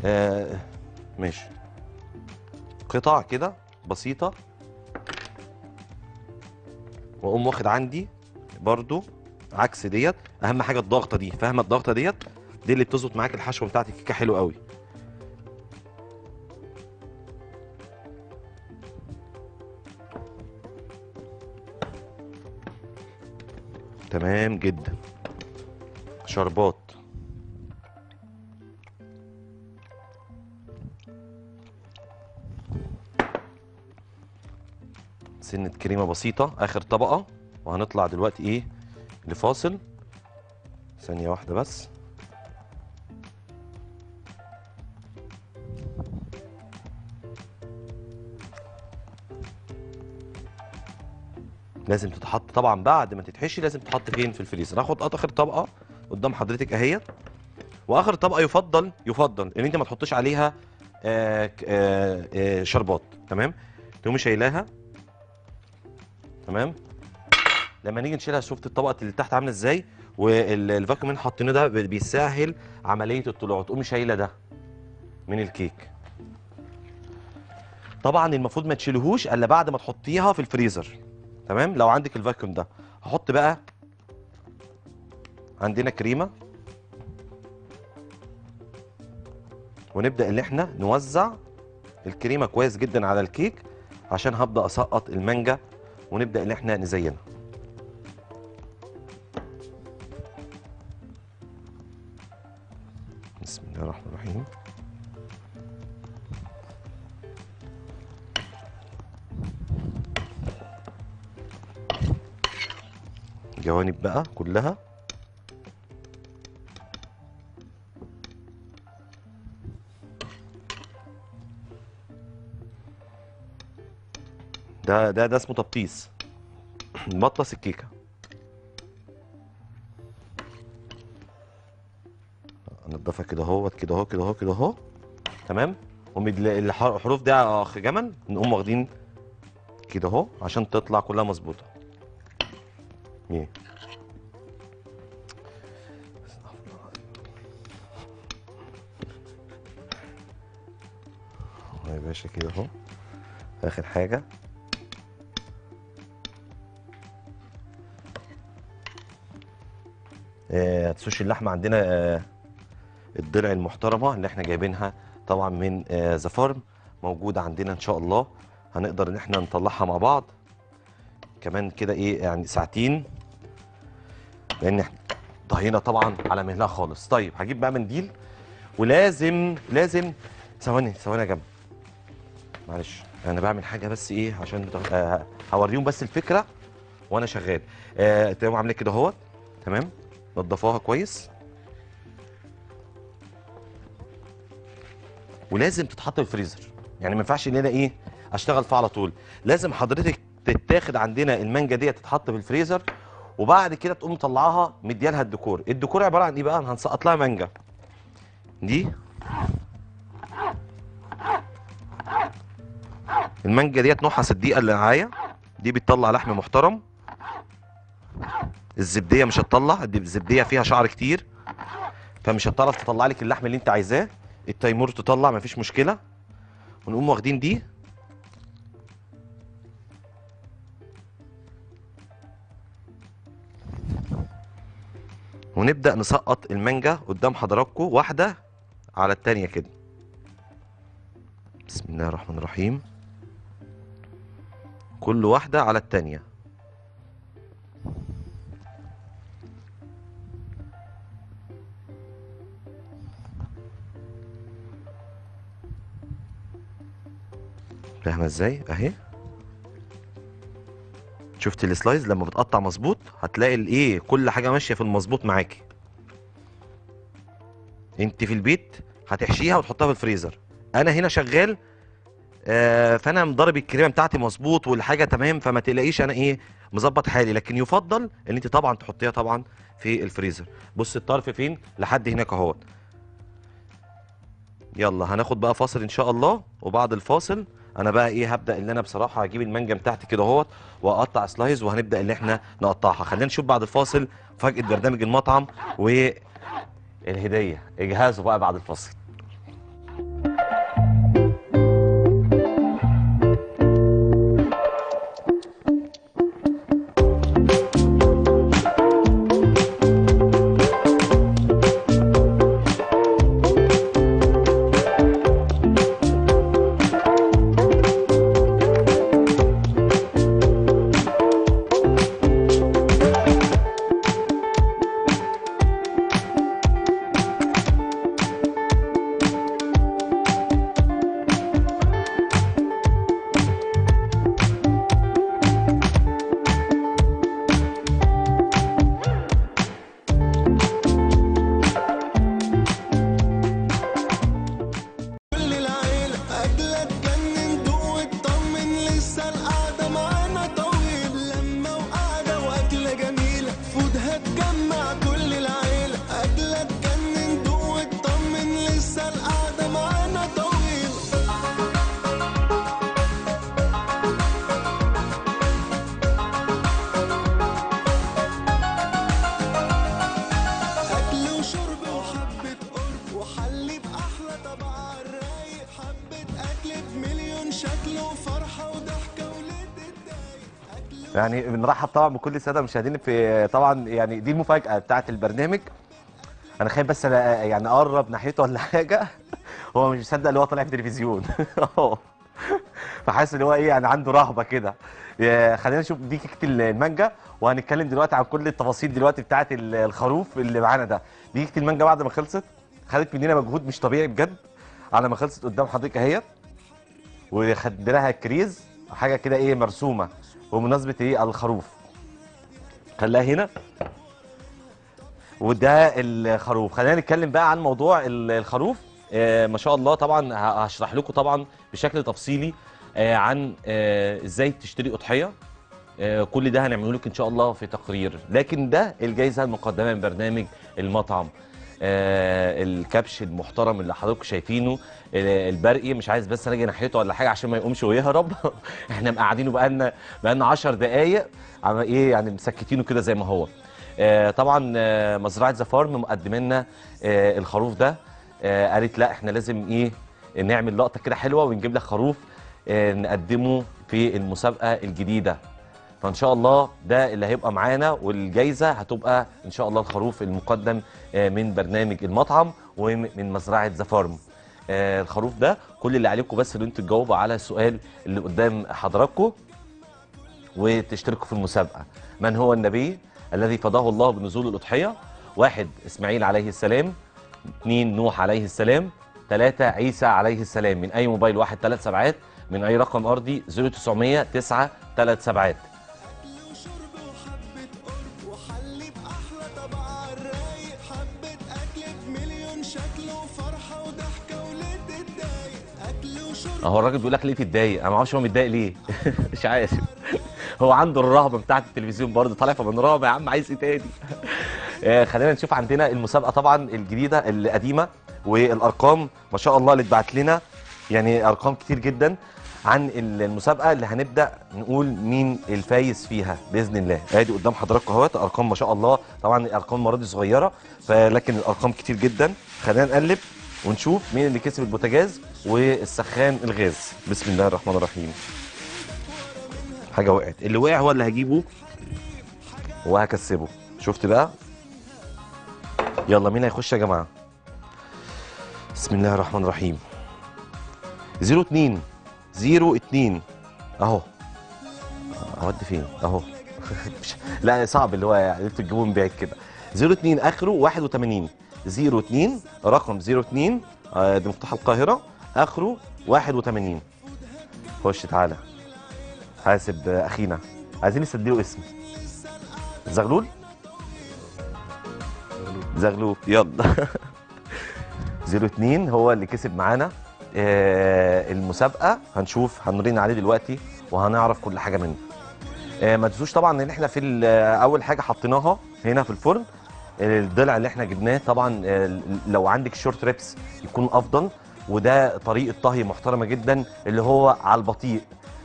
آه ماشي. قطع كده بسيطة. وأقوم واخد عندي برضو عكس ديت. أهم حاجة الضغطة دي فاهمة الضغطة ديت؟ دي اللي بتظبط معاك الحشوة بتاعت الكيكة حلو قوي. تمام جدا. شربات. سنة كريمة بسيطة آخر طبقة. وهنطلع دلوقتي إيه؟ لفاصل. ثانية واحدة بس. لازم تتحط طبعا بعد ما تتحشي لازم تتحط فين؟ في الفريزر. هاخد آخر طبقة قدام حضرتك اهيت وآخر طبقة يفضل يفضل إن أنت ما تحطش عليها آه ك- آه آه شربات. تمام؟ تقومي شايلاها. تمام؟ لما نيجي نشيلها شفت الطبقة اللي تحت عاملة إزاي؟ والفاكيوم اللي حاطينه ده بي- بيسهل عملية الطلوع تقومي شايلة ده من الكيك. طبعا المفروض ما تشيلهوش إلا بعد ما تحطيها في الفريزر. تمام؟ لو عندك الفاكيوم ده. هحط بقى عندنا كريمة. ونبدأ إن إحنا نوزع الكريمة كويس جدا على الكيك عشان هبدأ أسقط المانجا ونبدأ إن إحنا نزينها. بسم الله الرحمن الرحيم. جوانب بقى كلها. ده ده ده اسمه تبطيس. <clears throat> نبطس الكيكه نضفها كده اهوت كده اهو كده اهو كده اهو. تمام؟ الحروف دي اخ جمل. نقوم واخدين كده اهو عشان تطلع كلها مظبوطة. إيه؟ يا باشا كده اهو. آخر حاجة. سوشي اللحمة عندنا آه، الضلع المحترمة اللي إحنا جايبينها طبعا من ذا فارم موجودة عندنا إن شاء الله. هنقدر إن إحنا نطلعها مع بعض كمان كده إيه يعني ساعتين لأن إحنا ضهينا طبعا على مهلها خالص. طيب هجيب بقى منديل ولازم لازم ثواني ثواني يا جنب معلش أنا بعمل حاجة بس إيه عشان. آه هوريهم بس الفكرة وأنا شغال. آه تمام عامله كده أهوت. تمام؟ نضفوها كويس. ولازم تتحط في الفريزر. يعني ما ينفعش ان أنا إيه اشتغل فيها على طول. لازم حضرتك تتاخد عندنا المانجا دي تتحط في الفريزر وبعد كده تقوم مطلعاها مديالها الديكور. الديكور عبارة عن إيه بقى؟ هنسقط لها مانجا. دي. المانجا ديت نوعها صديقة اللي معايا دي بتطلع لحم محترم. الزبدية مش هتطلع دي الزبدية فيها شعر كتير فمش هتعرف تطلع لك اللحم اللي انت عايزاه التيمور تطلع مفيش مشكلة. ونقوم واخدين دي. ونبدأ نسقط المانجا قدام حضراتكم واحدة على التانية كده. بسم الله الرحمن الرحيم. كل واحدة على التانية. فاهمة إزاي؟ اهي. شفت السلايز؟ لما بتقطع مظبوط هتلاقي الايه كل حاجة ماشية في المظبوط معاكي. انت في البيت هتحشيها وتحطها في الفريزر. أنا هنا شغال آه فانا مضرب الكريمة بتاعتي مظبوط والحاجة تمام فما تقلقيش أنا إيه مظبط حالي. لكن يفضل ان انت طبعا تحطيها طبعا في الفريزر. بص الطرف فين؟ لحد هناك اهوت. يلا هناخد بقى فاصل إن شاء الله وبعد الفاصل أنا بقى إيه هبدأ ان أنا بصراحة هجيب المانجا بتاعتي كده اهوت واقطع slices وهنبدأ ان إحنا نقطعها. خلينا نشوف بعد الفاصل مفاجاه برنامج المطعم والهدية. اجهزوا بقى بعد الفاصل. يعني بنرحب طبعا بكل الساده المشاهدين في طبعا يعني دي المفاجأة بتاعه البرنامج. أنا خايف بس يعني أقرب ناحيته ولا حاجة. <laughs> هو مش مصدق اللي هو طالع في التلفزيون. <laughs> فحاسس إن هو إيه يعني عنده رهبة كده. خلينا نشوف دي كيكه المانجا وهنتكلم دلوقتي عن كل التفاصيل دلوقتي بتاعه ال- الخروف اللي معانا ده. دي كيكه المانجا بعد ما خلصت خدت مننا مجهود مش طبيعي بجد. على ما خلصت قدام حضرتك اهيت وخدنا لها كريز حاجة كده إيه مرسومة. بمناسبه إيه؟ الخروف. خلاها هنا. وده الخروف. خلينا نتكلم بقى عن موضوع ال- الخروف. آه ما شاء الله طبعا هشرح لكم طبعا بشكل تفصيلي آه عن آه إزاي تشتري أضحية. آه كل ده هنعمله لك إن شاء الله في تقرير. لكن ده الجائزة المقدمة من برنامج المطعم. آه الكبش المحترم اللي حضراتكم شايفينه. البرقي مش عايز بس أجي ناحيته ولا حاجة عشان ما يقومش ويهرب. <laughs> إحنا مقعدينه بقالنا بقالنا 10 دقائق عم إيه يعني مسكتينه كده زي ما هو. آه طبعا آه مزرعة ذا فارم مقدمة لنا آه الخروف ده. قالت لا إحنا لازم إيه نعمل لقطة كده حلوة ونجيب لك خروف نقدمه في المسابقة الجديدة. فإن شاء الله ده اللي هيبقى معانا والجايزة هتبقى إن شاء الله الخروف المقدم من برنامج المطعم ومن مزرعة ذا فارم الخروف ده. كل اللي عليكم بس إن أنتوا تجاوبوا على السؤال اللي قدام حضراتكم وتشتركوا في المسابقة. من هو النبي الذي فضاه الله بنزول الأضحية؟ واحد إسماعيل عليه السلام. اثنين نوح عليه السلام. ثلاثة عيسى عليه السلام. من أي موبايل؟ واحد ثلاث سبعات. من أي رقم أرضي؟ 0900 9 3 سبعات. اهو الراجل بيقول لك ليه تتضايق؟ أنا ما أعرفش هو متضايق ليه. <laughs> مش عارف. هو عنده الرهبة بتاعه التلفزيون برضه طالع فمن رهبه يا عم عايز إيه تاني؟ <laughs> آه، خلينا نشوف عندنا المسابقة طبعا الجديدة القديمة والأرقام ما شاء الله اللي اتبعت لنا. يعني أرقام كتير جدا عن المسابقة اللي هنبدأ نقول مين الفايز فيها بإذن الله. أدي قدام حضراتكم أهوت أرقام ما شاء الله. طبعا الأرقام المره دي صغيرة فلكن الأرقام كتير جدا. خلينا نقلب ونشوف مين اللي كسب البوتاجاز. والسخان الغاز. بسم الله الرحمن الرحيم. حاجة وقعت. اللي وقع هو اللي هجيبه وهكسبه. شفت بقى؟ يلا مين هيخش يا جماعة؟ بسم الله الرحمن الرحيم. 02 02 أهو. أودي فين؟ أهو. <laughs> لا صعب اللي هو يعني أنتوا تجيبوه من بعيد كده. 02 آخره 81 02 رقم 02 آه، دي مفتاح القاهرة. آخره 81 خش تعالى. حاسب أخينا. عايزين نسجله اسم. زغلول؟ زغلول. يلا. <laughs> 02 هو اللي كسب معانا. آه، المسابقة. هنشوف هنرين عليه دلوقتي وهنعرف كل حاجة منه. آه، ما تنسوش طبعا إن إحنا في أول حاجة حطيناها هنا في الفرن. الضلع اللي إحنا جبناه طبعا آه، لو عندك شورت ريبس يكون أفضل. وده طريقة طهي محترمة جدا اللي هو على البطيء.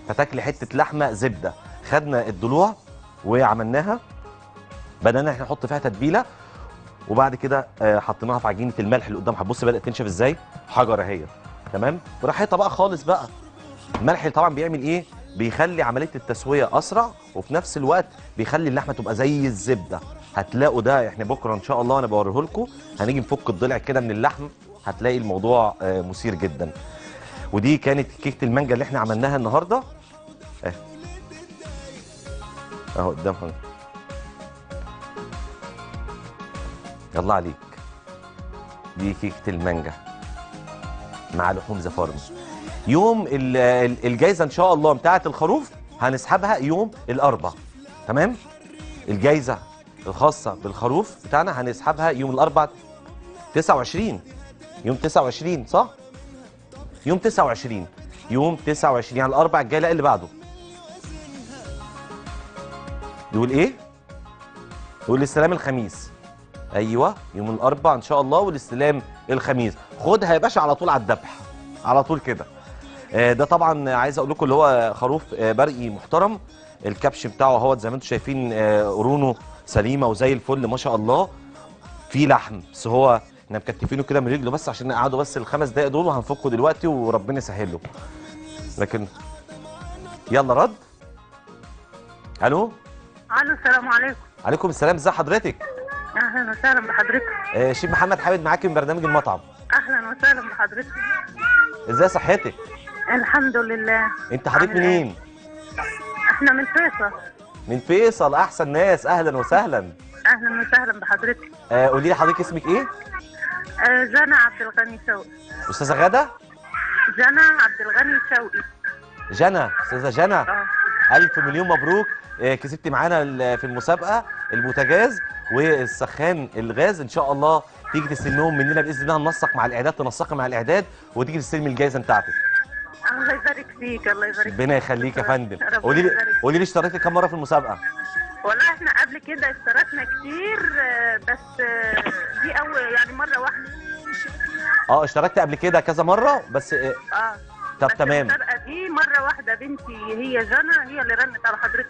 فتاكلي حتة لحمة زبدة. خدنا الضلوع وعملناها. بدأنا إحنا نحط فيها تتبيلة. وبعد كده آه، حطيناها في عجينة الملح اللي قدام هتبص بدأت تنشف إزاي؟ حجره أهي. تمام؟ براحتها بقى خالص بقى. الملح طبعا بيعمل إيه؟ بيخلي عملية التسوية أسرع وفي نفس الوقت بيخلي اللحمة تبقى زي الزبدة. هتلاقوا ده إحنا بكرة إن شاء الله أنا بوريه لكم هنيجي نفك الضلع كده من اللحم. هتلاقي الموضوع آه، مثير جدا. ودي كانت كيكة المانجا اللي إحنا عملناها النهارده. اهي اهو قدام حضرتك يلا عليك. دي كيكة المانجا مع لحوم زفارم. يوم ال- ال- الجايزة إن شاء الله بتاعة الخروف هنسحبها يوم الاربع تمام؟ الجايزة الخاصة بالخروف بتاعنا هنسحبها يوم الاربع 29 يوم 29 صح؟ يوم 29 يوم 29 يعني الأربع الجاي لا اللي بعده. يقول إيه؟ يقول الاستلام الخميس. أيوه يوم الأربع إن شاء الله والاستلام الخميس. خدها يا باشا على طول على الذبح على طول كده. آه، ده طبعا عايز أقول لكم اللي هو خروف آه، برقي محترم. الكبش بتاعه أهوت زي ما أنتم شايفين آه، قرونه سليمة وزي الفل ما شاء الله. في لحم بس هو إحنا مكتفينه كده من رجله بس عشان نقعده بس الخمس دقايق دول وهنفكه دلوقتي وربنا يسهل له لكن يلا رد. ألو؟ ألو السلام عليكم. عليكم السلام ازي حضرتك؟ أهلا وسهلا بحضرتك. آه، شيف محمد حامد معاكي من برنامج المطعم. أهلا وسهلا بحضرتك. إزاي صحتك؟ الحمد لله. انت حضرتك عامل إيه؟ منين إحنا من فيصل. من فيصل احسن ناس. أهلا وسهلا. أهلا وسهلا بحضرتك. آه، قولي لي حضرتك اسمك إيه؟ جنى عبد الغني شوقي أستاذة غادة؟ جنى عبد الغني شوقي جنى أستاذة جنى. آه. ألف مليون مبروك. آه، كسبتي معانا في المسابقة البوتاجاز والسخان الغاز. إن شاء الله تيجي تستلمهم مننا بإذن الله. ننسق مع الإعداد تنسقي مع الإعداد وتيجي تستلمي الجائزة بتاعتك. الله يبارك فيك الله يبارك ربنا يخليك يا فندم. قولي لي. قولي لي اشتركتي كم مرة في المسابقة؟ والله إحنا قبل كده اشتركنا كتير بس دي أول يعني مرة واحدة. آه اشتركت قبل كده كذا مرة بس آه، آه طب بس تمام. المسابقة دي مرة واحدة بنتي هي جنى هي اللي رنت على حضرتك.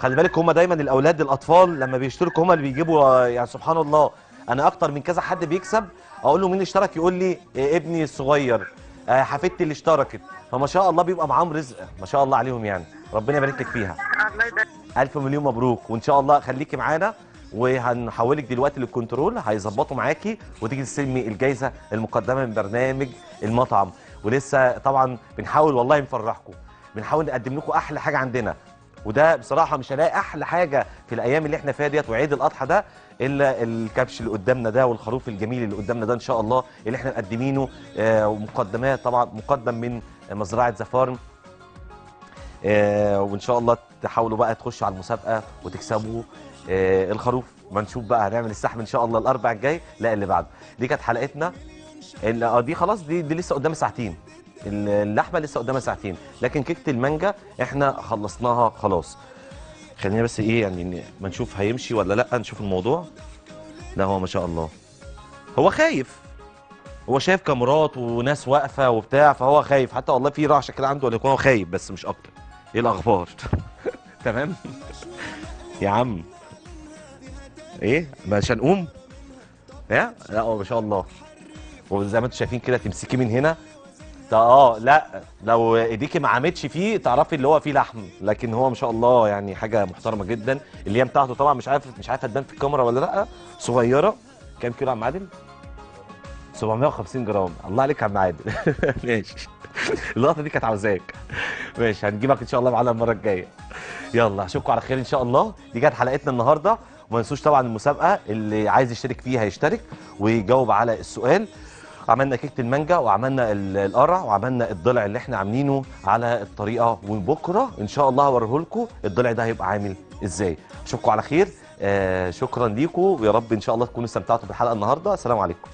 خلي بالك هم دايما الأولاد الأطفال لما بيشتركوا هم اللي بيجيبوا يعني سبحان الله. أنا أكتر من كذا حد بيكسب أقول له مين اشترك؟ يقول لي آه، ابني الصغير آه، حفيدتي اللي اشتركت. فما شاء الله بيبقى معاهم رزق ما شاء الله عليهم يعني. ربنا يبارك لك فيها. الله يبارك ألف مليون مبروك. وإن شاء الله خليكي معانا وهنحولك دلوقتي للكنترول. هيظبطوا معاكي وتيجي تستلمي الجائزه المقدمة من برنامج المطعم. ولسه طبعا بنحاول والله نفرحكم. بنحاول نقدم لكم أحلى حاجة عندنا. وده بصراحة مش هلاقي أحلى حاجة في الأيام اللي إحنا فيها ديت وعيد الأضحى ده إلا الكبش اللي قدامنا ده والخروف الجميل اللي قدامنا ده إن شاء الله اللي إحنا مقدمينه آه، ومقدمات طبعا مقدم من مزرعة زفارم وإن شاء الله تحاولوا بقى تخشوا على المسابقة وتكسبوا. آه الخروف ما نشوف بقى هنعمل السحب إن شاء الله الأربع الجاي لا اللي بعده. دي كانت حلقتنا. آه دي خلاص دي دي لسه قدامها ساعتين. ال- اللحمة لسه قدامها ساعتين. لكن كيكة المانجا إحنا خلصناها خلاص. خلينا بس إيه يعني ما نشوف هيمشي ولا لأ نشوف الموضوع. لا هو ما شاء الله. هو خايف. هو شايف كاميرات وناس واقفة وبتاع فهو خايف. حتى والله في رعشة كده عنده ولا يكون هو خايف بس مش أكتر. إيه الأخبار؟ <laughs> تمام؟ يا عم. إيه؟ مش هنقوم إيه لا ما شاء الله. وزي ما أنتم شايفين كده تمسكيه من هنا. آه لا لو إيديكي ما عمتش فيه تعرفي اللي هو فيه لحم. لكن هو ما شاء الله يعني حاجة محترمة جدا. اللي هي بتاعته طبعا مش عارف مش عارفه تبان في الكاميرا ولا لأ. صغيرة. كام كيلو يا عم عادل 750 جرام. الله عليك يا عم عادل. <laughs> ماشي. اللقطة دي كانت عاوزاك. ماشي هنجيبك إن شاء الله معانا المرة الجاية. يلا أشوفكم على خير إن شاء الله. دي كانت حلقتنا النهارده. وما تنسوش طبعا المسابقة. اللي عايز يشترك فيها يشترك ويجاوب على السؤال. عملنا كيكة المانجا وعملنا ال- القرع وعملنا الضلع اللي إحنا عاملينه على الطريقة. وبكرة إن شاء الله هوريه لكم الضلع ده هيبقى عامل إزاي. أشوفكم على خير. آه شكرا ليكم. ويا رب إن شاء الله تكونوا استمتعتوا بالحلقة النهارده. السلام عليكم.